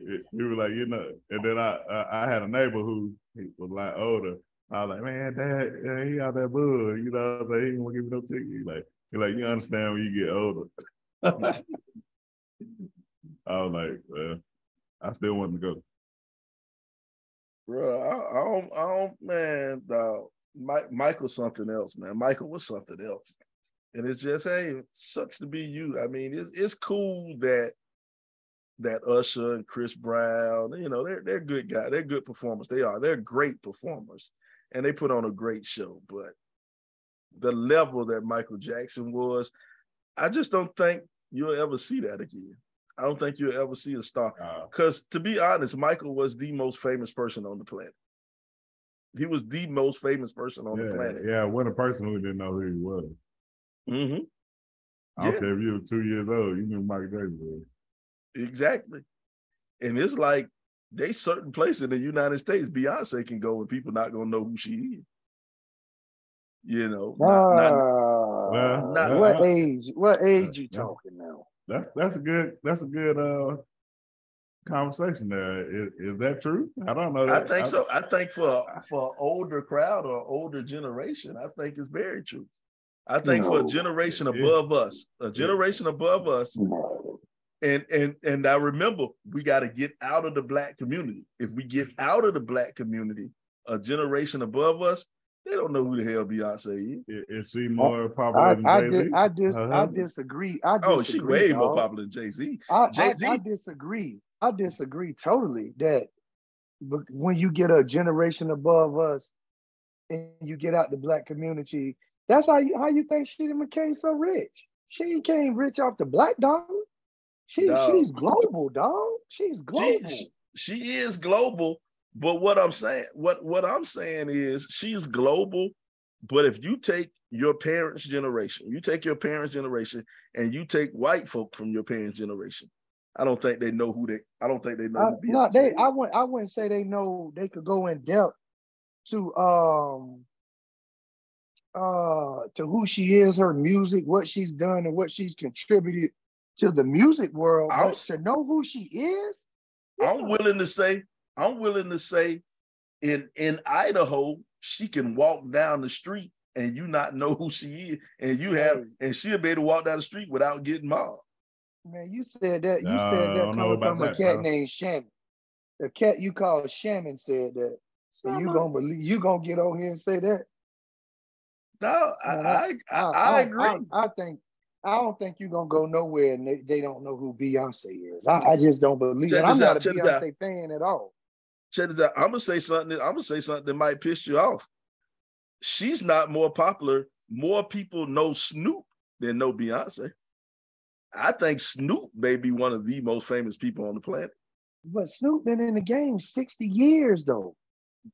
He, he was like, "You know," and then I I, I had a neighbor who was like older. I was like, man, dad, yeah, he out there bull. You know, I was like, he won't give me no ticket. He like, he like, you understand when you get older. I was like, well, I still want to go. Bro, I, I don't, I don't, man, dog. Mike, Michael's something else, man. Michael was something else. And it's just, hey, it sucks to be you. I mean, it's it's cool that that Usher and Chris Brown, you know, they're they're good guys. They're good performers. They are. They're great performers and they put on a great show. But the level that Michael Jackson was, I just don't think you'll ever see that again. I don't think you'll ever see a star. Because to be honest, Michael was the most famous person on the planet. He was the most famous person on yeah, the planet. Yeah, what a person who didn't know who he was. Mm-hmm. I don't yeah. care if you were two years old, you knew Michael Jackson. Exactly. And it's like they certain place in the United States Beyonce can go and people not gonna know who she is. You know, not, not, uh, not, what age? What age you talking now? That's that's a good that's a good uh conversation there. Is, is that true? I don't know. That. I think I, so. I think for for older crowd or older generation, I think it's very true. I think no. for a generation above us, a generation above us, and and and I remember we got to get out of the black community. If we get out of the black community, a generation above us, they don't know who the hell Beyonce is. Is she more popular I, than Jay-Z? I, dis, uh-huh. I disagree. I disagree. Oh, she way dog. more popular than Jay Z. Jay Z. I disagree. I disagree totally that when you get a generation above us and you get out the black community, that's how you how you think she became so rich. She came rich off the black dollar. She she's global, dog. She's global. She, she is global, but what I'm saying, what what I'm saying is she's global, but if you take your parents' generation, you take your parents' generation, and you take white folk from your parents' generation, I don't think they know who they. I don't think they know. Uh, no, they. I wouldn't. I wouldn't say they know. They could go in depth to um uh to who she is, her music, what she's done, and what she's contributed to the music world, I'm, but to know who she is. I'm willing to say, I'm willing to say, in in Idaho, she can walk down the street and you not know who she is, and you have, and she'll be able to walk down the street without getting mobbed. Man, you said that. You no, said that coming from a cat bro. named Shannon. The cat you call Shannon said that. So you gonna believe you gonna get on here and say that? No, I I, I, I, I agree. I, think I don't think you're gonna go nowhere and they, they don't know who Beyonce is. I, I just don't believe check it. I'm not out, a Beyonce fan at all. Check this out. I'm gonna say something. I'm gonna say something that might piss you off. She's not more popular. More people know Snoop than know Beyonce. I think Snoop may be one of the most famous people on the planet. But Snoop been in the game 60 years though.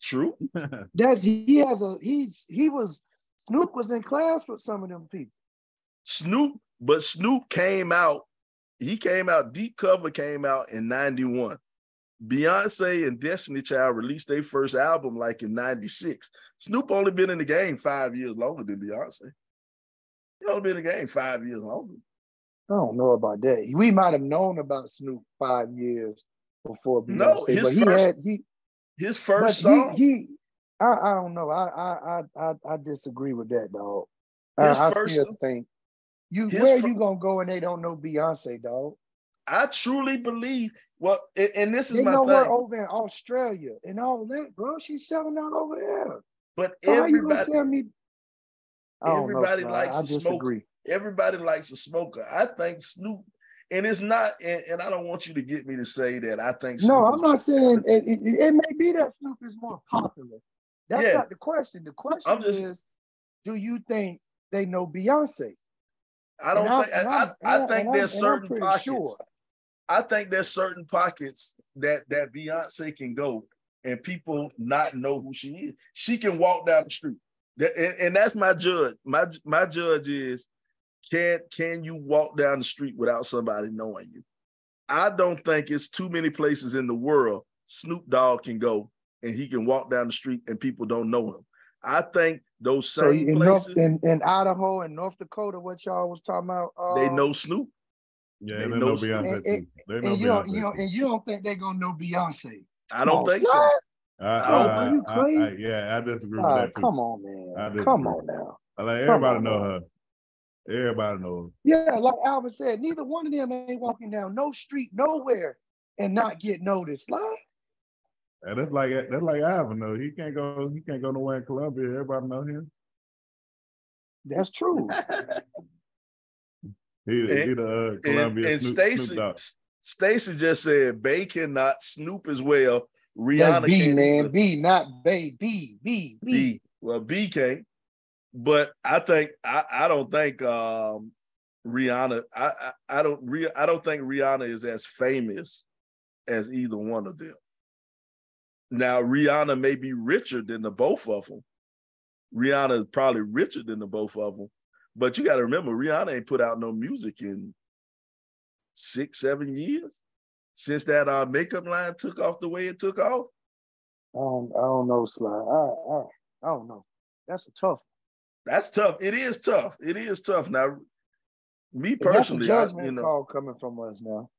True. That's he has a he's he was Snoop was in class with some of them people. Snoop, but Snoop came out, he came out, Deep Cover came out in 91. Beyonce and Destiny Child released their first album like in 96. Snoop only been in the game five years longer than Beyonce. He only been in the game five years longer. I don't know about that. We might have known about Snoop five years before Beyonce, no, his but he first, had he his first song. He, he I, I don't know. I, I I I disagree with that, dog. His I, I still think you His where fr- you gonna go and they don't know Beyonce, dog? I truly believe. Well, and this is they my know thing. her over in Australia and all that, bro. She's selling out over there. But so everybody, me? everybody know, likes I a smoker. Everybody likes a smoker. I think Snoop, and it's not. And, and, I don't want you to get me to say that I think. Snoop no, I'm not saying it, it, it, may be that Snoop is more popular. That's yeah. not the question. The question just, is, do you think they know Beyonce? I don't think I, I, I, think there's certain pockets. Sure. I think there's certain pockets that that Beyonce can go and people not know who she is. She can walk down the street. That, and, and that's my judge. My my judge is can can you walk down the street without somebody knowing you? I don't think it's too many places in the world Snoop Dogg can go and he can walk down the street and people don't know him. I think those So same in, places North, in, in Idaho and North Dakota, what y'all was talking about, uh, they know Snoop. Yeah, They they, know know Beyonce And- too. They know and you don't, Beyonce. you don't, too. and you don't think they're gonna know Beyonce? I don't Come on, think so. son. I, I I, don't I, I, You I- yeah, I disagree with Ah, that too. come on, I man. disagree. Come on now. I like everybody on know now. her. Everybody know her. Yeah, like Alvin said, neither one of them ain't walking down no street nowhere and not get noticed. Like, And that's like that's like Ivan though. He can't go. He can't go nowhere in Columbia. Everybody know him. that's true. He, he the uh, And, Columbia and Snoop, Stacy Snoop Stacy just said Bay cannot Snoop as well. That's Rihanna B, can't man. either. B, not Bay. B, B, B. B. Well, B can't. But I think I, I don't think um Rihanna. I, I I don't re, I don't think Rihanna is as famous as either one of them. Now Rihanna may be richer than the both of them. Rihanna is probably richer than the both of them. But you got to remember, Rihanna ain't put out no music in six, seven years since that uh, makeup line took off the way it took off. I don't, I don't know, Sly. I, I, I don't know. That's a tough. That's tough. It is tough. It is tough. Now, me But that's a personally, I, you know, call coming from us now.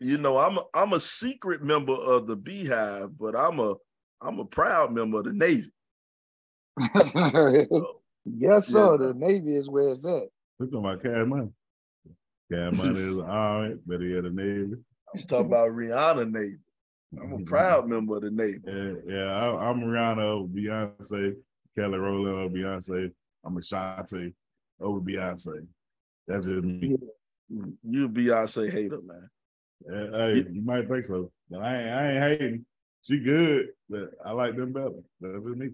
You know, I'm a, I'm a secret member of the Beehive, but I'm a I'm a proud member of the Navy. yes, sir. Yeah. The Navy is where it's at. We talking about cash money. Cash money is an army, but he had a navy. I'm talking about Rihanna Navy. I'm a proud member of the Navy. Yeah, yeah. I, I'm Rihanna over Beyonce. Kelly Rowland over Beyonce. I'm a Ashanti over Beyonce. That's just me. You Beyonce hater, man. Yeah, hey, you might think so, but I ain't, I ain't hating. She good, but I like them better. That's just me.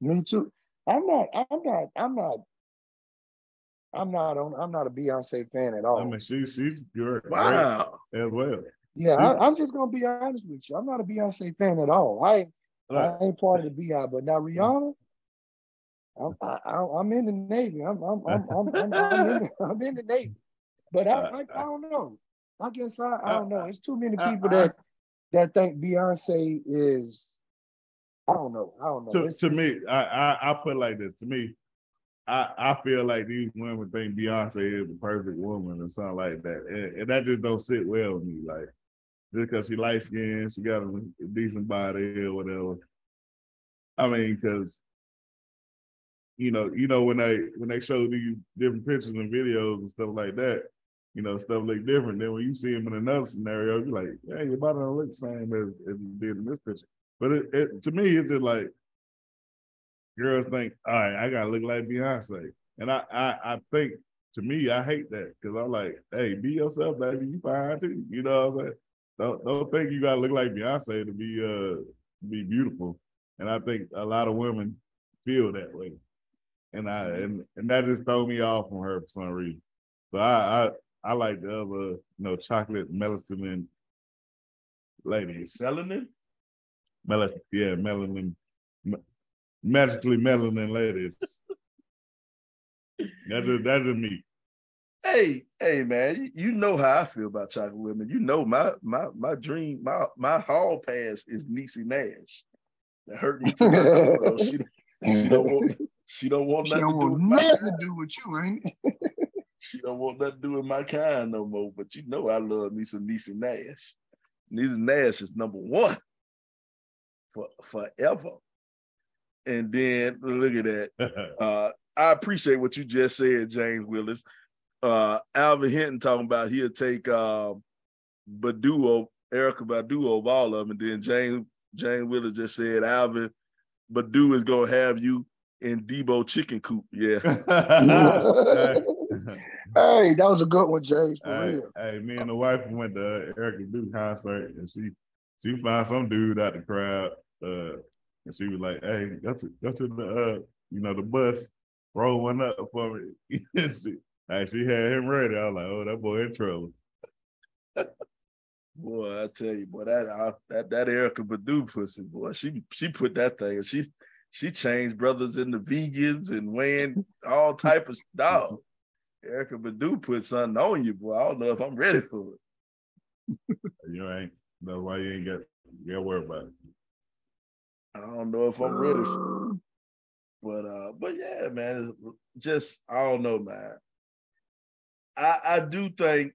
Me too. I'm not. I'm not. I'm not. I'm not on. I'm not a Beyonce fan at all. I mean, she she's good Wow. as well. yeah, I, I'm just gonna be honest with you. I'm not a Beyonce fan at all. I ain't- Like, I ain't part of the Beehive, but now Rihanna, I'm I, I, I'm in the Navy. I'm I'm I'm I'm, I'm, I'm, in, the, I'm in the Navy, but I, uh, I uh, I don't know. I guess I I uh, don't know. It's too many uh, people I- that that think Beyonce is. I don't know. I don't know. to, It's- to it's- me, I, I I put it like this. To me, I, I feel like these women think Beyonce is the perfect woman or something like that, and, and that just don't sit well with me. Like just because she light skinned, she got a decent body or whatever. I mean, because you know, you know when they when they show these different pictures and videos and stuff like that, you know, stuff look different. Then when you see them in another scenario, you're like, yeah, your body don't look the same as, as did in this picture. But it, it to me, it's just like girls think, all right, I gotta look like Beyonce. And I I, I think to me, I hate that because I'm like, hey, be yourself, baby. You fine too. You know what I'm saying? Don't don't think you gotta look like Beyonce to be uh be beautiful. And I think a lot of women feel that way. And I and, and that just throw me off from her for some reason. So I I, I like the other, you know, chocolate melatonin ladies. Melanin? Melanin, yeah, melanin, ma- magically melanin ladies. that's just, that's just me. Hey, hey, man, you- you know how I feel about chocolate women. You know my my my dream, my my hall pass is Niecy Nash. That hurt me to my. She, she don't want she don't want She nothing don't to do with want nothing to do with you, ain't it? She don't want nothing to do with my kind no more. But you know I love me some Niecy Nash. Niecy Nash is number one for forever. And then look at that. Uh, I appreciate what you just said, James Willis. Uh, Alvin Hinton talking about he'll take um, Badu, o- Erykah Badu over all of them. And then James James Willis just said, Alvin, Badu is gonna have you in Debo chicken coop. Yeah. hey, Hey, that was a good one, James. For hey, real. hey, me and the wife went to Erica Duke concert and she she found some dude out the crowd. Uh, and she was like, hey, go to go to the uh, you know, the bus, roll one up for me. she, hey, she had him ready. I was like, oh, that boy in trouble. boy, I tell you, boy, that uh, that that Erykah Badu pussy, boy, she she put that thing. She she changed brothers into vegans and weighing all type of stuff. Erykah Badu put something on you, boy. I don't know if I'm ready for it. you ain't. That's why you ain't get get worried about it. I don't know if I'm ready for it. But uh, but yeah, man, just I don't know, man. I I do think.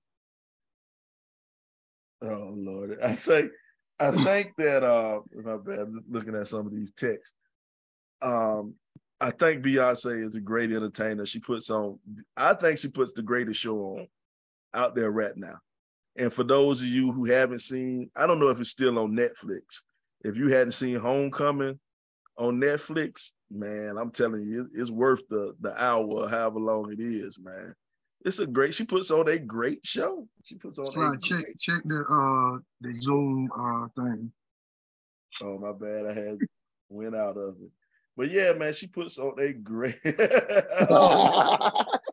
Oh Lord, I think I think that uh, my bad. Looking at some of these texts, um, I think Beyonce is a great entertainer. She puts on. I think she puts the greatest show on out there right now. And for those of you who haven't seen, I don't know if it's still on Netflix. If you hadn't seen Homecoming on Netflix, man, I'm telling you, it's worth the the hour, however long it is, man. It's a great. She puts on a great show. She puts on. Right, check great... check the uh the Zoom uh thing. Oh my bad, I had went out of it. But yeah, man, she puts on a great.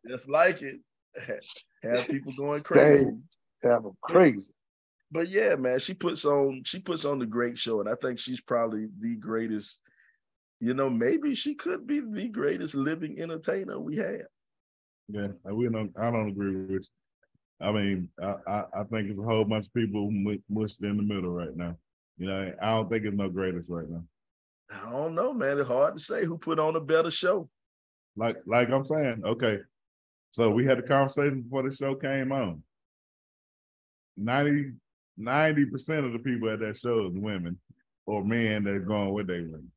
just like it, have people going crazy. Same. Have them crazy. But yeah, man, she puts on she puts on the great show, and I think she's probably the greatest you know, maybe she could be the greatest living entertainer we have. Yeah, we don't. I don't agree with. You. I mean, I, I, I think it's a whole bunch of people mushed in the middle right now. You know, I don't think it's no greatest right now. I don't know, man. It's hard to say who put on a better show. Like, like I'm saying, okay. So we had a conversation before the show came on. 90 percent of the people at that show is women or men that are going with their women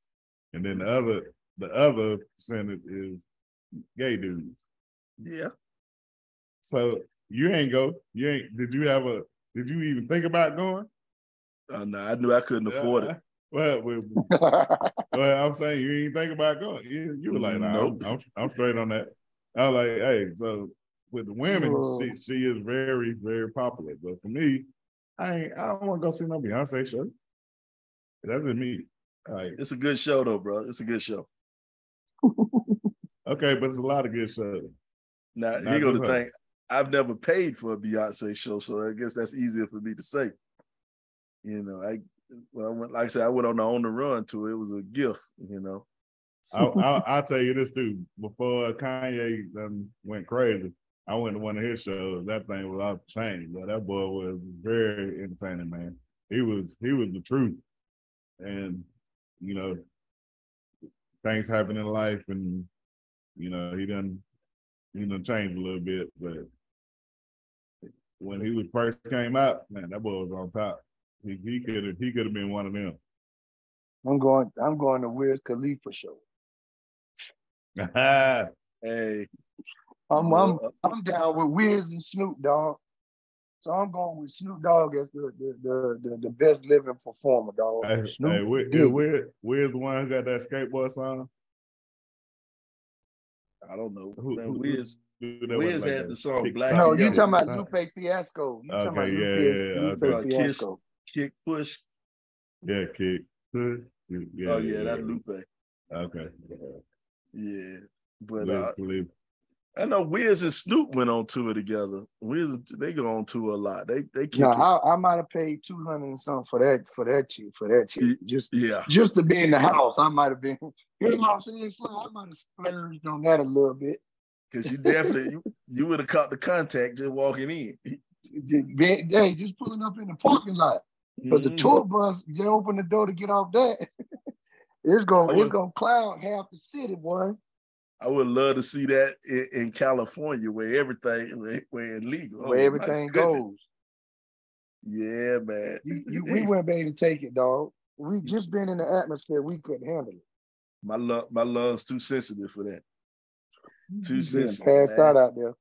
and then the other the other percentage is gay dudes. Yeah. So you ain't go. You ain't. Did you have a? Did you even think about going? Uh, no, I knew I couldn't afford it. Well, well, well, I'm saying you ain't think about going. You, you were like, nah, nope. I'm, I'm, I'm, straight on that. I was like, hey, so with the women, she, she is very, very popular. But for me, I ain't. I don't want to go see no Beyonce show. That's just me. Right. It's a good show though, bro. It's a good show. okay, but it's a lot of good shows. Now you go to think I've never paid for a Beyonce show, so I guess that's easier for me to say. You know, I well, I went, like I said, I went on the on the run to it. It was a gift, you know. I'll, I'll, tell you this too. Before Kanye went crazy, I went to one of his shows. That thing was off the chain, but that boy was very entertaining, man. He was he was the truth, and you know, things happen in life and, you know, he done, he done changed a little bit, but when he was first came out, man, that boy was on top. He he could have he could have been one of them. I'm going I'm going to Wiz Khalifa show. hey. I'm I'm uh, I'm down with Wiz and Snoop Dogg. So I'm going with Snoop Dogg as the the the, the, the best living performer, dog. Hey, Snoop hey where, yeah, where, where's the one who got that skateboard song? I don't know. Who, Man, Wiz, Wiz like had the song Black. No, you talking about Lupe Fiasco. You okay, talking about yeah, Lupe, yeah, Lupe okay. Fiasco. Kiss, kick, push. Yeah, kick, push. Yeah, oh yeah, yeah, that's Lupe. Okay. Yeah, but uh, I know Wiz and Snoop went on tour together. Wiz, they go on tour a lot. They they keep. No, I, I might have paid two hundred and something for that for that cheap for that cheap. Just yeah, just to be in the house. I might have been. You know what I'm saying? So I might have splurged on that a little bit. Because you definitely you, you would have caught the contact just walking in. Hey, just pulling up in the parking lot. But the tour bus, you open the door to get off that. it's gonna it's gonna cloud half the city, boy. I would love to see that in, in California where everything where it's legal. Where oh, everything goes. Yeah, man. You, you, we weren't able to take it, dog. We just been in the atmosphere, we couldn't handle it. My love, my lungs too sensitive for that. Too sensitive. Passed out out there.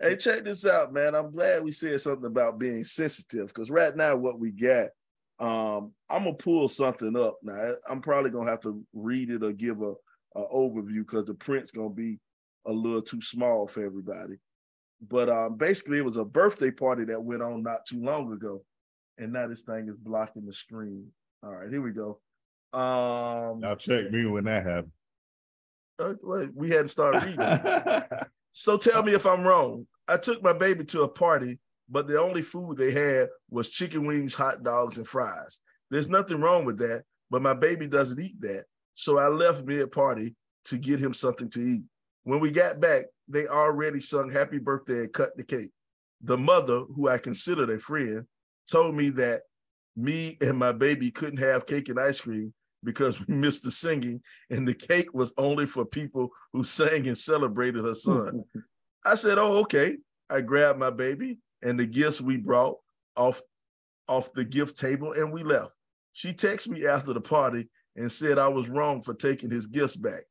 Hey, check this out, man. I'm glad we said something about being sensitive because right now, what we got, um, I'm gonna pull something up. Now, I'm probably gonna have to read it or give a uh, overview because the print's gonna be a little too small for everybody. But um, basically, it was a birthday party that went on not too long ago, and now this thing is blocking the screen. All right, here we go. Um, now check me when that happened. Uh, wait, we had to start reading. so tell me if I'm wrong. I took my baby to a party but the only food they had was chicken wings, hot dogs, and fries. There's nothing wrong with that, but my baby doesn't eat that. So I left mid party to get him something to eat. When we got back, they already sung happy birthday and cut the cake. The mother, who I considered a friend, told me that me and my baby couldn't have cake and ice cream because we missed the singing and the cake was only for people who sang and celebrated her son. I said, "Oh, okay." I grabbed my baby and the gifts we brought off off the gift table and we left. She texted me after the party and said I was wrong for taking his gifts back.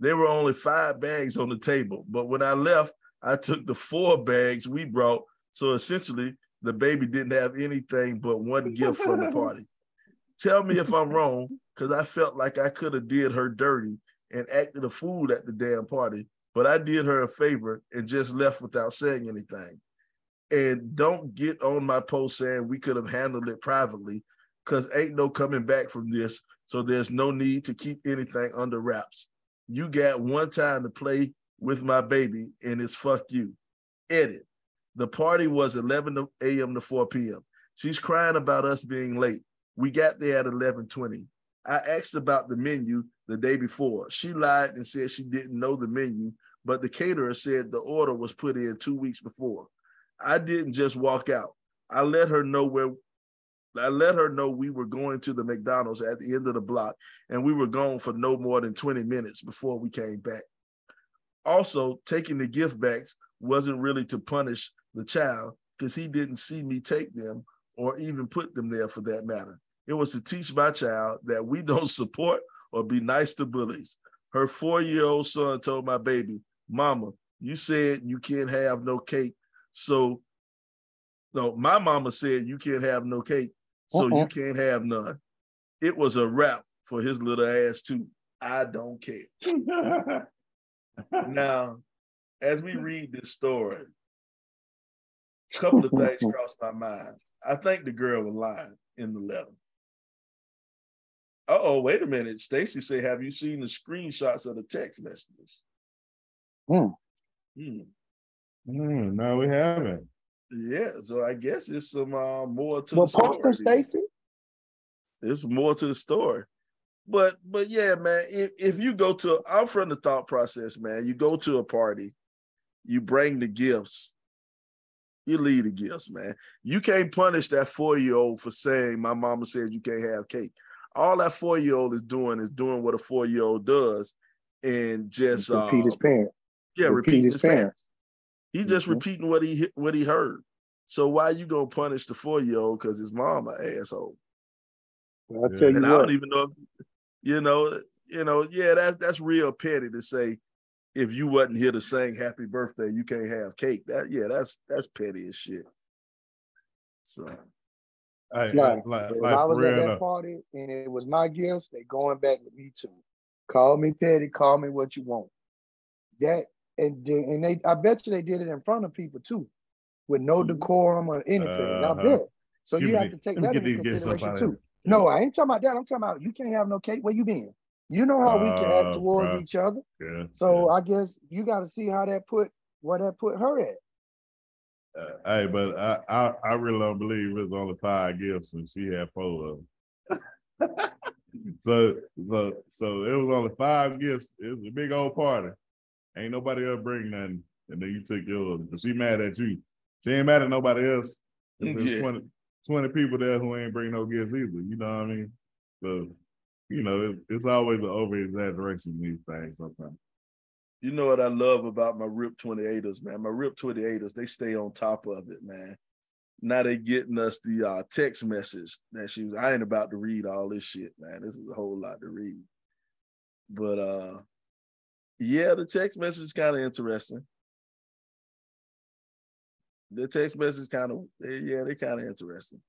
There were only five bags on the table, but when I left, I took the four bags we brought. So essentially, the baby didn't have anything but one gift from the party. Tell me if I'm wrong, because I felt like I could have did her dirty and acted a fool at the damn party, but I did her a favor and just left without saying anything. And don't get on my post saying we could have handled it privately, because ain't no coming back from this. So there's no need to keep anything under wraps. You got one time to play with my baby, and it's fuck you. Edit. The party was 11 a.m. to 4 p.m. She's crying about us being late. We got there at 11:20. I asked about the menu the day before. She lied and said she didn't know the menu, but the caterer said the order was put in two weeks before. I didn't just walk out. I let her know where I let her know we were going to the McDonald's at the end of the block and we were gone for no more than 20 minutes before we came back. Also, taking the gift bags wasn't really to punish the child because he didn't see me take them or even put them there for that matter. It was to teach my child that we don't support or be nice to bullies. Her four year old son told my baby, Mama, you said you can't have no cake. So, no, my mama said you can't have no cake. So uh-uh. you can't have none. It was a wrap for his little ass, too. I don't care. now, as we read this story, a couple of things crossed my mind. I think the girl was lying in the letter. oh, wait a minute. Stacy said, Have you seen the screenshots of the text messages? Hmm. Hmm. Mm, no, we haven't. Yeah, so I guess it's some uh, more to well, the story. Stacy. It's more to the story. But but yeah, man, if, if you go to I'm from the thought process, man. You go to a party, you bring the gifts, you leave the gifts, man. You can't punish that four-year-old for saying my mama said you can't have cake. All that four-year-old is doing is doing what a four-year-old does and just repeat uh, his parents. Yeah, repeat, repeat his, his parents. parents. He's just mm-hmm. repeating what he what he heard. So why you gonna punish the four year old because his mom an asshole? Well, I'll tell you and what. I don't even know, if, you know, you know, yeah, that's that's real petty to say. If you wasn't here to sing happy birthday, you can't have cake. That yeah, that's that's petty as shit. So, I, like, like, if like I was at that enough. party and it was my gifts, they going back with me too. Call me petty, call me what you want. That and they, and they I bet you they did it in front of people too, with no Mm-hmm. decorum or anything. I Uh-huh. bet. So Give you me have to take that into these gifts up consideration too. No, I ain't talking about that. I'm talking about you can't have no cake. Where you been? You know how we can act Oh, towards bruh. each other. Yeah. So I guess you got to see how that put where that put her at. Uh, hey, but I, I I really don't believe it's only five gifts and she had four of them. so so so it was only five gifts. It was a big old party. Ain't nobody else bring nothing, and then you took yours. But she mad at you. She ain't mad at nobody else. If there's Yeah. 20, 20 people there who ain't bring no gifts either. You know what I mean? So you know it, it's always an over exaggeration these things sometimes. You know what I love about my RIP 28ers, man. My RIP 28ers, they stay on top of it, man. Now they getting us the uh, text message that she was. I ain't about to read all this shit, man. This is a whole lot to read. But uh yeah, the text message is kind of interesting. The text message kind of, yeah, they kind of interesting.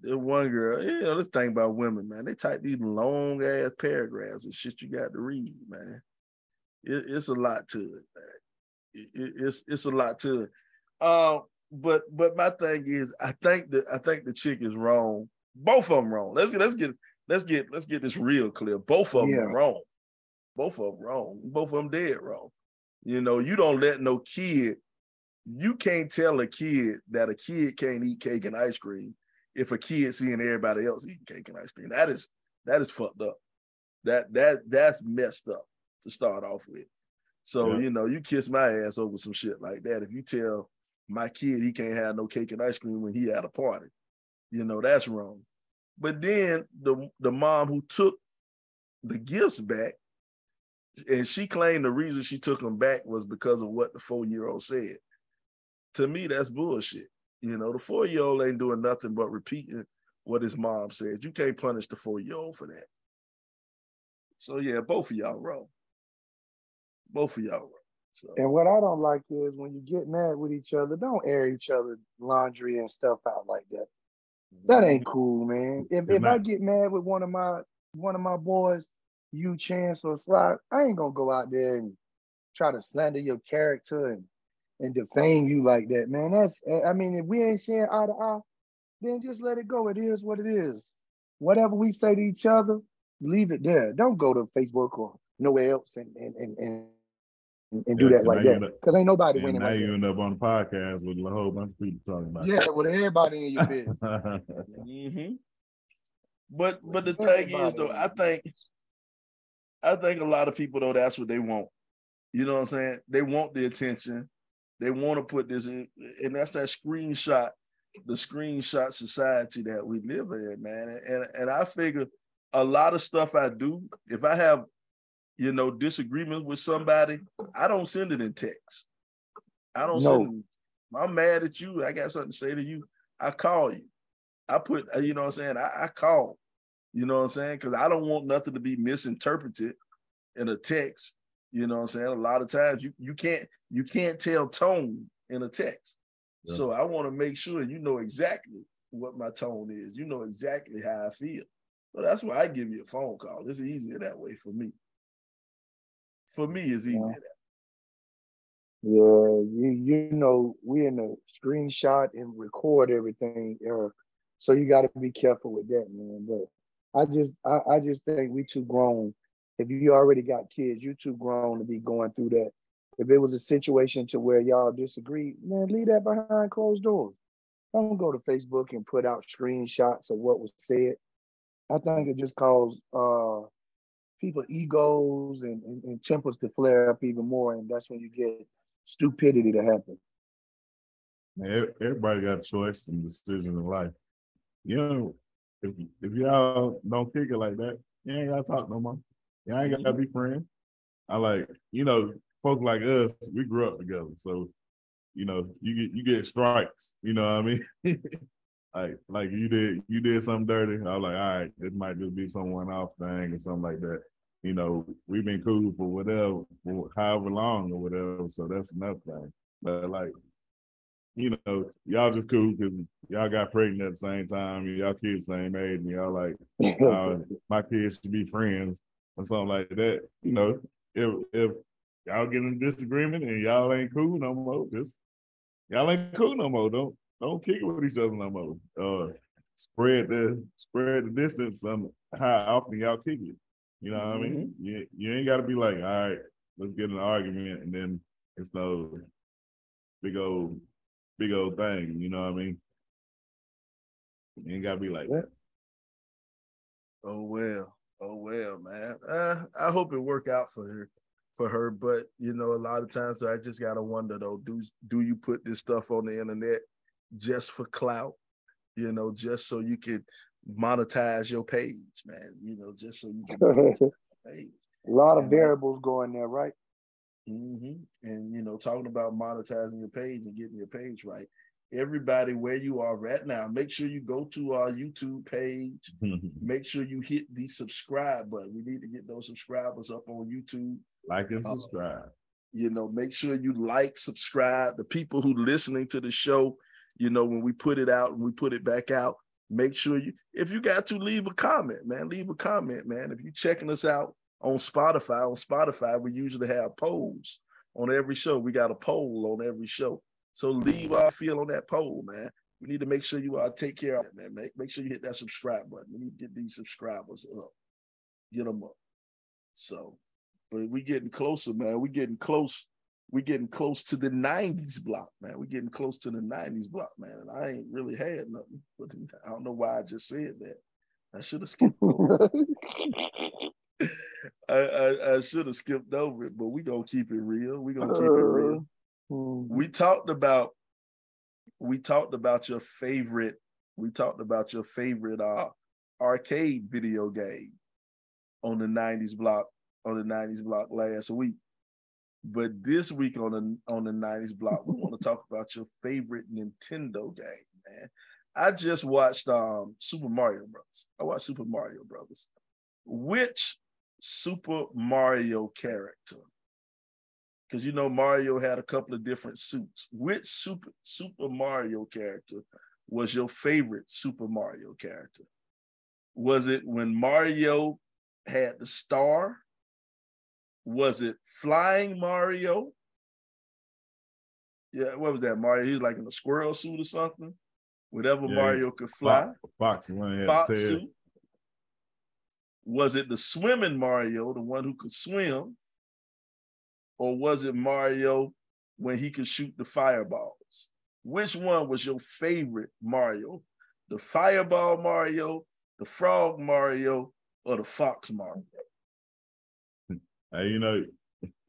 The one girl, you know, this thing about women, man, they type these long ass paragraphs and shit you got to read, man it, it's a lot to it, man. It, it, it's it's a lot to it. Uh, but but my thing is, I think that I think the chick is wrong. Both of them wrong. Let's get let's get let's get let's get this real clear. Both of them Yeah. wrong. Both of them wrong. Both of them dead wrong. You know, you don't let no kid you can't tell a kid that a kid can't eat cake and ice cream if a kid seeing everybody else eating cake and ice cream. That is that is fucked up. That that that's messed up to start off with. So, yeah. you know, you kiss my ass over some shit like that. If you tell my kid he can't have no cake and ice cream when he at a party, you know, that's wrong. But then the the mom who took the gifts back, and she claimed the reason she took them back was because of what the four-year-old said. To me, that's bullshit. You know, the four-year-old ain't doing nothing but repeating what his mom said. You can't punish the four-year-old for that. So yeah, both of y'all wrong. Both of y'all wrong. So. And what I don't like is when you get mad with each other, don't air each other laundry and stuff out like that. That ain't cool, man. If if I get mad with one of my one of my boys, you Chance or Sly, I ain't gonna go out there and try to slander your character and and defame you like that, man. That's I mean, if we ain't saying eye to eye, then just let it go. It is what it is. Whatever we say to each other, leave it there. Don't go to Facebook or nowhere else and and and, and and do that like that because ain't nobody winning. Now like you end up on the podcast with a whole bunch of people talking about. Yeah, with everybody in your business. mm-hmm. But but the thing is though, I think I think a lot of people though that's what they want. You know what I'm saying? They want the attention. They want to put this in, and that's that screenshot, the screenshot society that we live in, man. And and I figure a lot of stuff I do, if I have you know, disagreement with somebody, I don't send it in text. I don't no. send it. I'm mad at you. I got something to say to you. I call you. I put, uh, you know what I'm saying? I, I call, you know what I'm saying? Because I don't want nothing to be misinterpreted in a text. You know what I'm saying? A lot of times you you can't you can't tell tone in a text. Yeah. So I want to make sure you know exactly what my tone is. You know exactly how I feel. So that's why I give you a phone call. It's easier that way for me for me it's easier. Yeah. Yeah, you you know we in the screenshot and record everything, uh, so you got to be careful with that, man. But I just I, I just think we too grown. If you already got kids, you too grown to be going through that. If it was a situation to where y'all disagree, man, leave that behind closed doors. Don't go to Facebook and put out screenshots of what was said. I think it just caused uh, people egos and, and, and, tempers to flare up even more, and that's when you get stupidity to happen. Everybody got a choice and decision in life. You know, if if y'all don't kick it like that, you ain't gotta talk no more. You ain't gotta be friends. I like, you know, folk like us, we grew up together. So, you know, you get you get strikes, you know what I mean? like like you did you did something dirty. I was like, all right, this might just be some one off thing or something like that you know, we've been cool for whatever, for however long or whatever. So that's another thing. But like, you know, y'all just cool because y'all got pregnant at the same time. Y'all kids same age, and y'all like, uh, my kids should be friends or something like that. You know, if if y'all get in disagreement and y'all ain't cool no more, just y'all ain't cool no more. Don't don't kick it with each other no more. Uh, spread the spread the distance on how often y'all kick it. You know what mm-hmm. I mean? Mm-hmm. You, you ain't got to be like, all right, let's get an argument, and then it's no big old, big old thing. You know what I mean? You ain't got to be like that. Oh well, oh well, man. Uh, I hope it work out for her, for her. But you know, a lot of times I just gotta wonder though, do do you put this stuff on the internet just for clout? You know, just so you could monetize your page, man. You know, just so you can A lot of and variables going there, right? Mm-hmm. And you know, talking about monetizing your page and getting your page right. Everybody, where you are right now, make sure you go to our YouTube page. make sure you hit the subscribe button. We need to get those subscribers up on YouTube. Like and uh, subscribe. Uh, you know, make sure you like, subscribe. The people who listening to the show, you know, when we put it out and we put it back out, make sure you if you got to leave a comment man leave a comment man if you're checking us out on spotify on spotify we usually have polls on every show we got a poll on every show so leave our feel on that poll man we need to make sure you uh, take care of it man make, make sure you hit that subscribe button we need to get these subscribers up get them up so but we getting closer man we getting close we getting close to the 90s block, man. we getting close to the 90s block, man. And I ain't really had nothing. But I don't know why I just said that. I should have skipped over I, I, I should have skipped over it, but we gonna keep it real. We gonna keep it real. Mm-hmm. We talked about we talked about your favorite, we talked about your favorite uh arcade video game on the 90s block on the 90s block last week. But this week on the on the 90s block, we want to talk about your favorite Nintendo game, man. I just watched um Super Mario Brothers. I watched Super Mario Brothers. Which Super Mario character? Because you know Mario had a couple of different suits. Which Super Super Mario character was your favorite Super Mario character? Was it when Mario had the star was it Flying Mario? Yeah, what was that? Mario, he was like in a squirrel suit or something. Whatever yeah, Mario could fly. Fox, Fox suit. Was it the swimming Mario, the one who could swim? Or was it Mario when he could shoot the fireballs? Which one was your favorite Mario? The fireball Mario, the frog Mario, or the fox Mario? Hey, you know,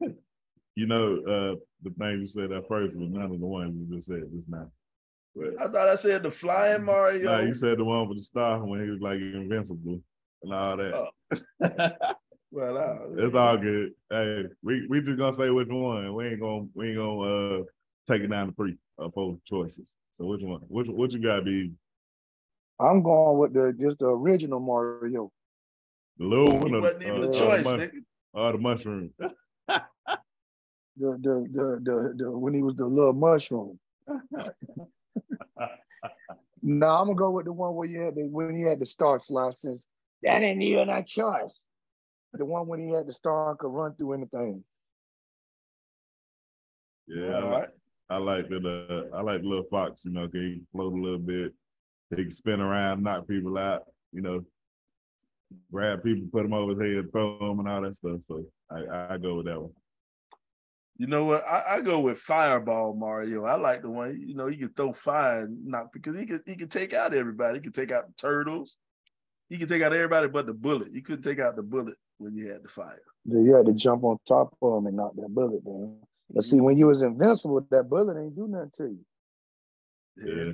you know, uh, the thing you said at first was none of the ones you just said just now. But, I thought I said the flying Mario. Nah, you said the one with the star when he was like invincible and all that. Uh, well, uh, it's all good. Hey, we we just gonna say which one. We ain't gonna we ain't gonna uh take it down to three uh, four choices. So which one? Which what you got, be? I'm going with the just the original Mario. The little one. wasn't even uh, a choice, nigga. Oh, the mushroom. the, the the the the when he was the little mushroom. no, I'm gonna go with the one where you had the when he had the star slot since that ain't even a choice. The one when he had the star and could run through anything. Yeah, I like, I like the uh, I like the little fox. You know, he float a little bit. He can spin around, knock people out. You know, grab people, put them over his head, throw them, and all that stuff. So I, I go with that one. You know what? I, I, go with Fireball Mario. I like the one, you know, he can throw fire and knock because he can he can take out everybody. He can take out the turtles. He can take out everybody but the bullet. You couldn't take out the bullet when you had the fire. Yeah, you had to jump on top of him and knock that bullet down. But see, mm-hmm. when you was invincible, that bullet ain't do nothing to you. Yeah.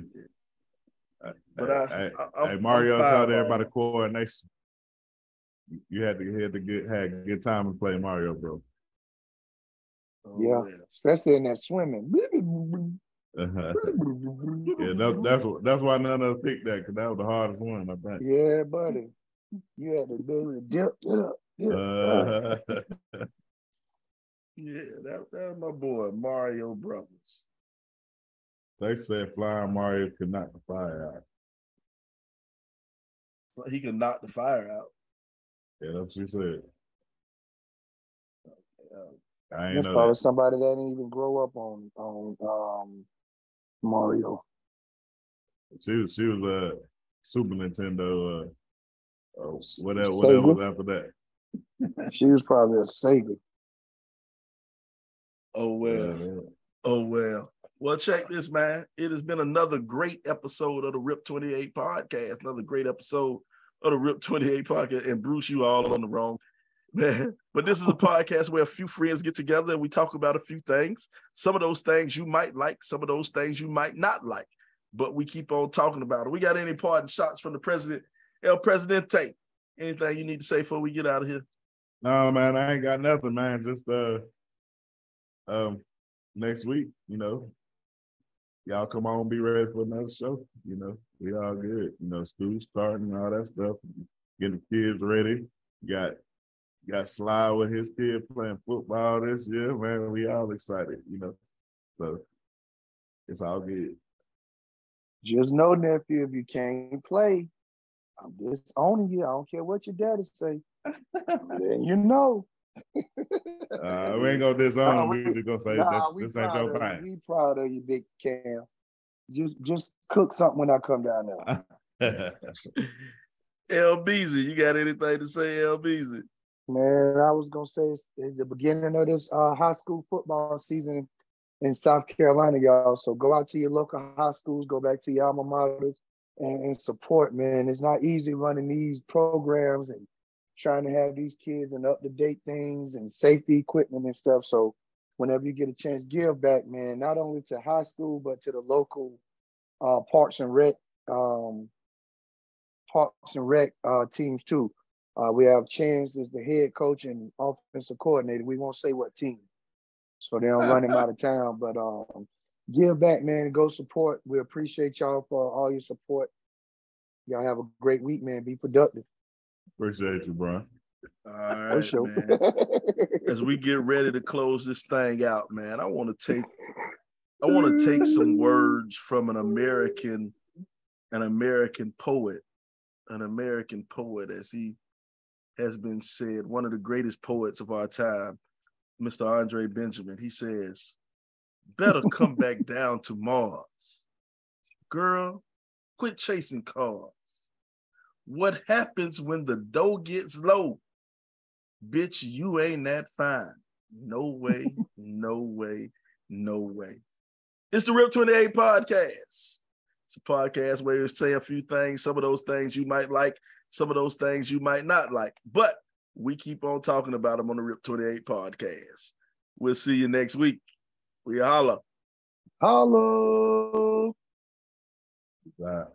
yeah. But I, I, I, Mario taught everybody coordination you had to had to get had good time and play Mario Bro. Oh, yeah, man. especially in that swimming. Uh-huh. yeah, that, that's that's why none of us picked that because that was the hardest one, I think. Yeah, buddy. You had to be able to dip it up. Dip. Uh, yeah, that, that was my boy, Mario Brothers. They said flying Mario could knock the fire out. He could knock the fire out. Yeah, that's what she said. I ain't know probably that. somebody that didn't even grow up on on um, Mario. She was she was a uh, Super Nintendo, uh, uh whatever whatever was after that. she was probably a Sega. Oh well, yeah, oh well. Well, check this, man. It has been another great episode of the Rip 28 podcast. Another great episode of the Rip 28 podcast. And Bruce, you all on the wrong. Man, but this is a podcast where a few friends get together and we talk about a few things. Some of those things you might like, some of those things you might not like, but we keep on talking about it. We got any parting shots from the president, El Presidente? Anything you need to say before we get out of here? No, man, I ain't got nothing, man. Just uh um next week, you know, y'all come on, be ready for another show. You know, we all good. You know, school starting, all that stuff, getting the kids ready. Got got Sly with his kid playing football this year, man. We all excited, you know. So it's all good. Just know, nephew, if you can't play, I'm disowning you. I don't care what your daddy say. then you know. uh, we ain't gonna disown him. We just gonna say nah, this, this ain't your thing. We proud of you, big Cam. Just just cook something when I come down there. LBZ, you got anything to say, LBZ? Man, I was gonna say it's, the beginning of this uh, high school football season in South Carolina, y'all. So go out to your local high schools, go back to your alma maters, and, and support. Man, it's not easy running these programs and trying to have these kids and up to date things and safety equipment and stuff. So whenever you get a chance, give back, man. Not only to high school but to the local uh, Parks and Rec um, Parks and Rec uh, teams too. Uh, we have Chance as the head coach and offensive coordinator. We won't say what team, so they don't run him out of town. But um, give back, man. Go support. We appreciate y'all for all your support. Y'all have a great week, man. Be productive. Appreciate you, bro. All right, sure. man. As we get ready to close this thing out, man, I want to take I want to take some words from an American, an American poet, an American poet, as he has been said, one of the greatest poets of our time, Mr. Andre Benjamin. He says, better come back down to Mars. Girl, quit chasing cars. What happens when the dough gets low? Bitch, you ain't that fine. No way, no way, no way. It's the Rip 28 podcast. It's a podcast where you say a few things. Some of those things you might like, some of those things you might not like, but we keep on talking about them on the Rip 28 podcast. We'll see you next week. We holla. Holla. Bye.